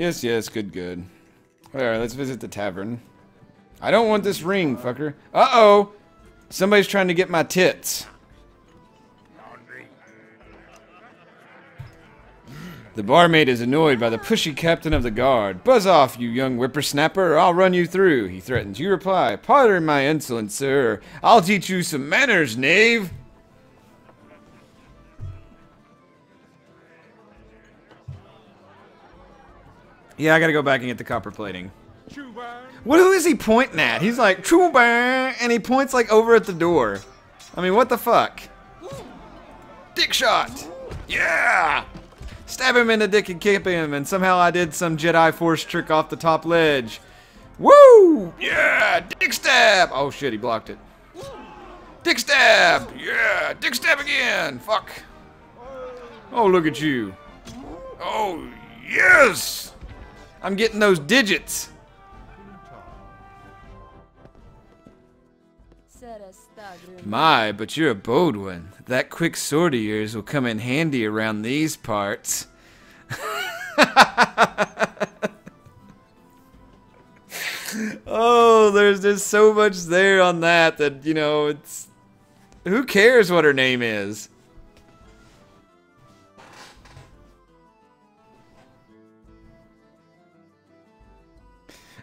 Yes, yes, good, good. Alright, let's visit the tavern. I don't want this ring, fucker. Uh-oh! Somebody's trying to get my tits. The barmaid is annoyed by the pushy captain of the guard. Buzz off, you young whippersnapper, or I'll run you through, he threatens. You reply, Pardon my insolence, sir. I'll teach you some manners, knave. Yeah, I gotta go back and get the copper plating. What who is he pointing at? He's like, Chuban, and he points like over at the door. I mean, what the fuck? Dick shot! Yeah! Stab him in the dick and kick him, and somehow I did some Jedi Force trick off the top ledge. Woo! Yeah! Dick stab! Oh shit, he blocked it. Dick stab! Yeah! Dick stab again! Fuck. Oh, look at you. Oh, yes! I'm getting those digits. My, but you're a bold one. That quick sword of yours will come in handy around these parts. (laughs) oh, there's just so much there on that that, you know, it's. Who cares what her name is?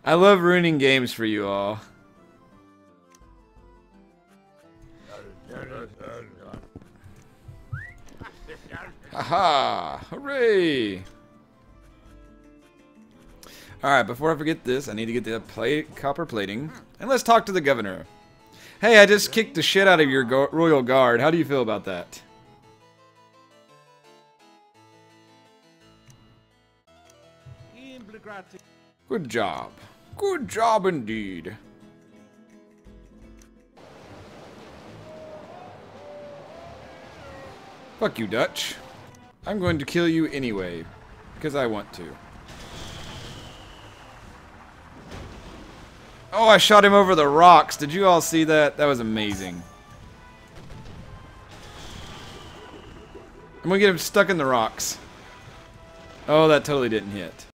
I love ruining games for you all. Haha! Hooray! Alright, before I forget this, I need to get the plate, copper plating. And let's talk to the governor. Hey, I just kicked the shit out of your royal guard. How do you feel about that? Good job. Good job indeed. Fuck you, Dutch. I'm going to kill you anyway. Because I want to. Oh, I shot him over the rocks. Did you all see that? That was amazing. I'm gonna get him stuck in the rocks. Oh, that totally didn't hit.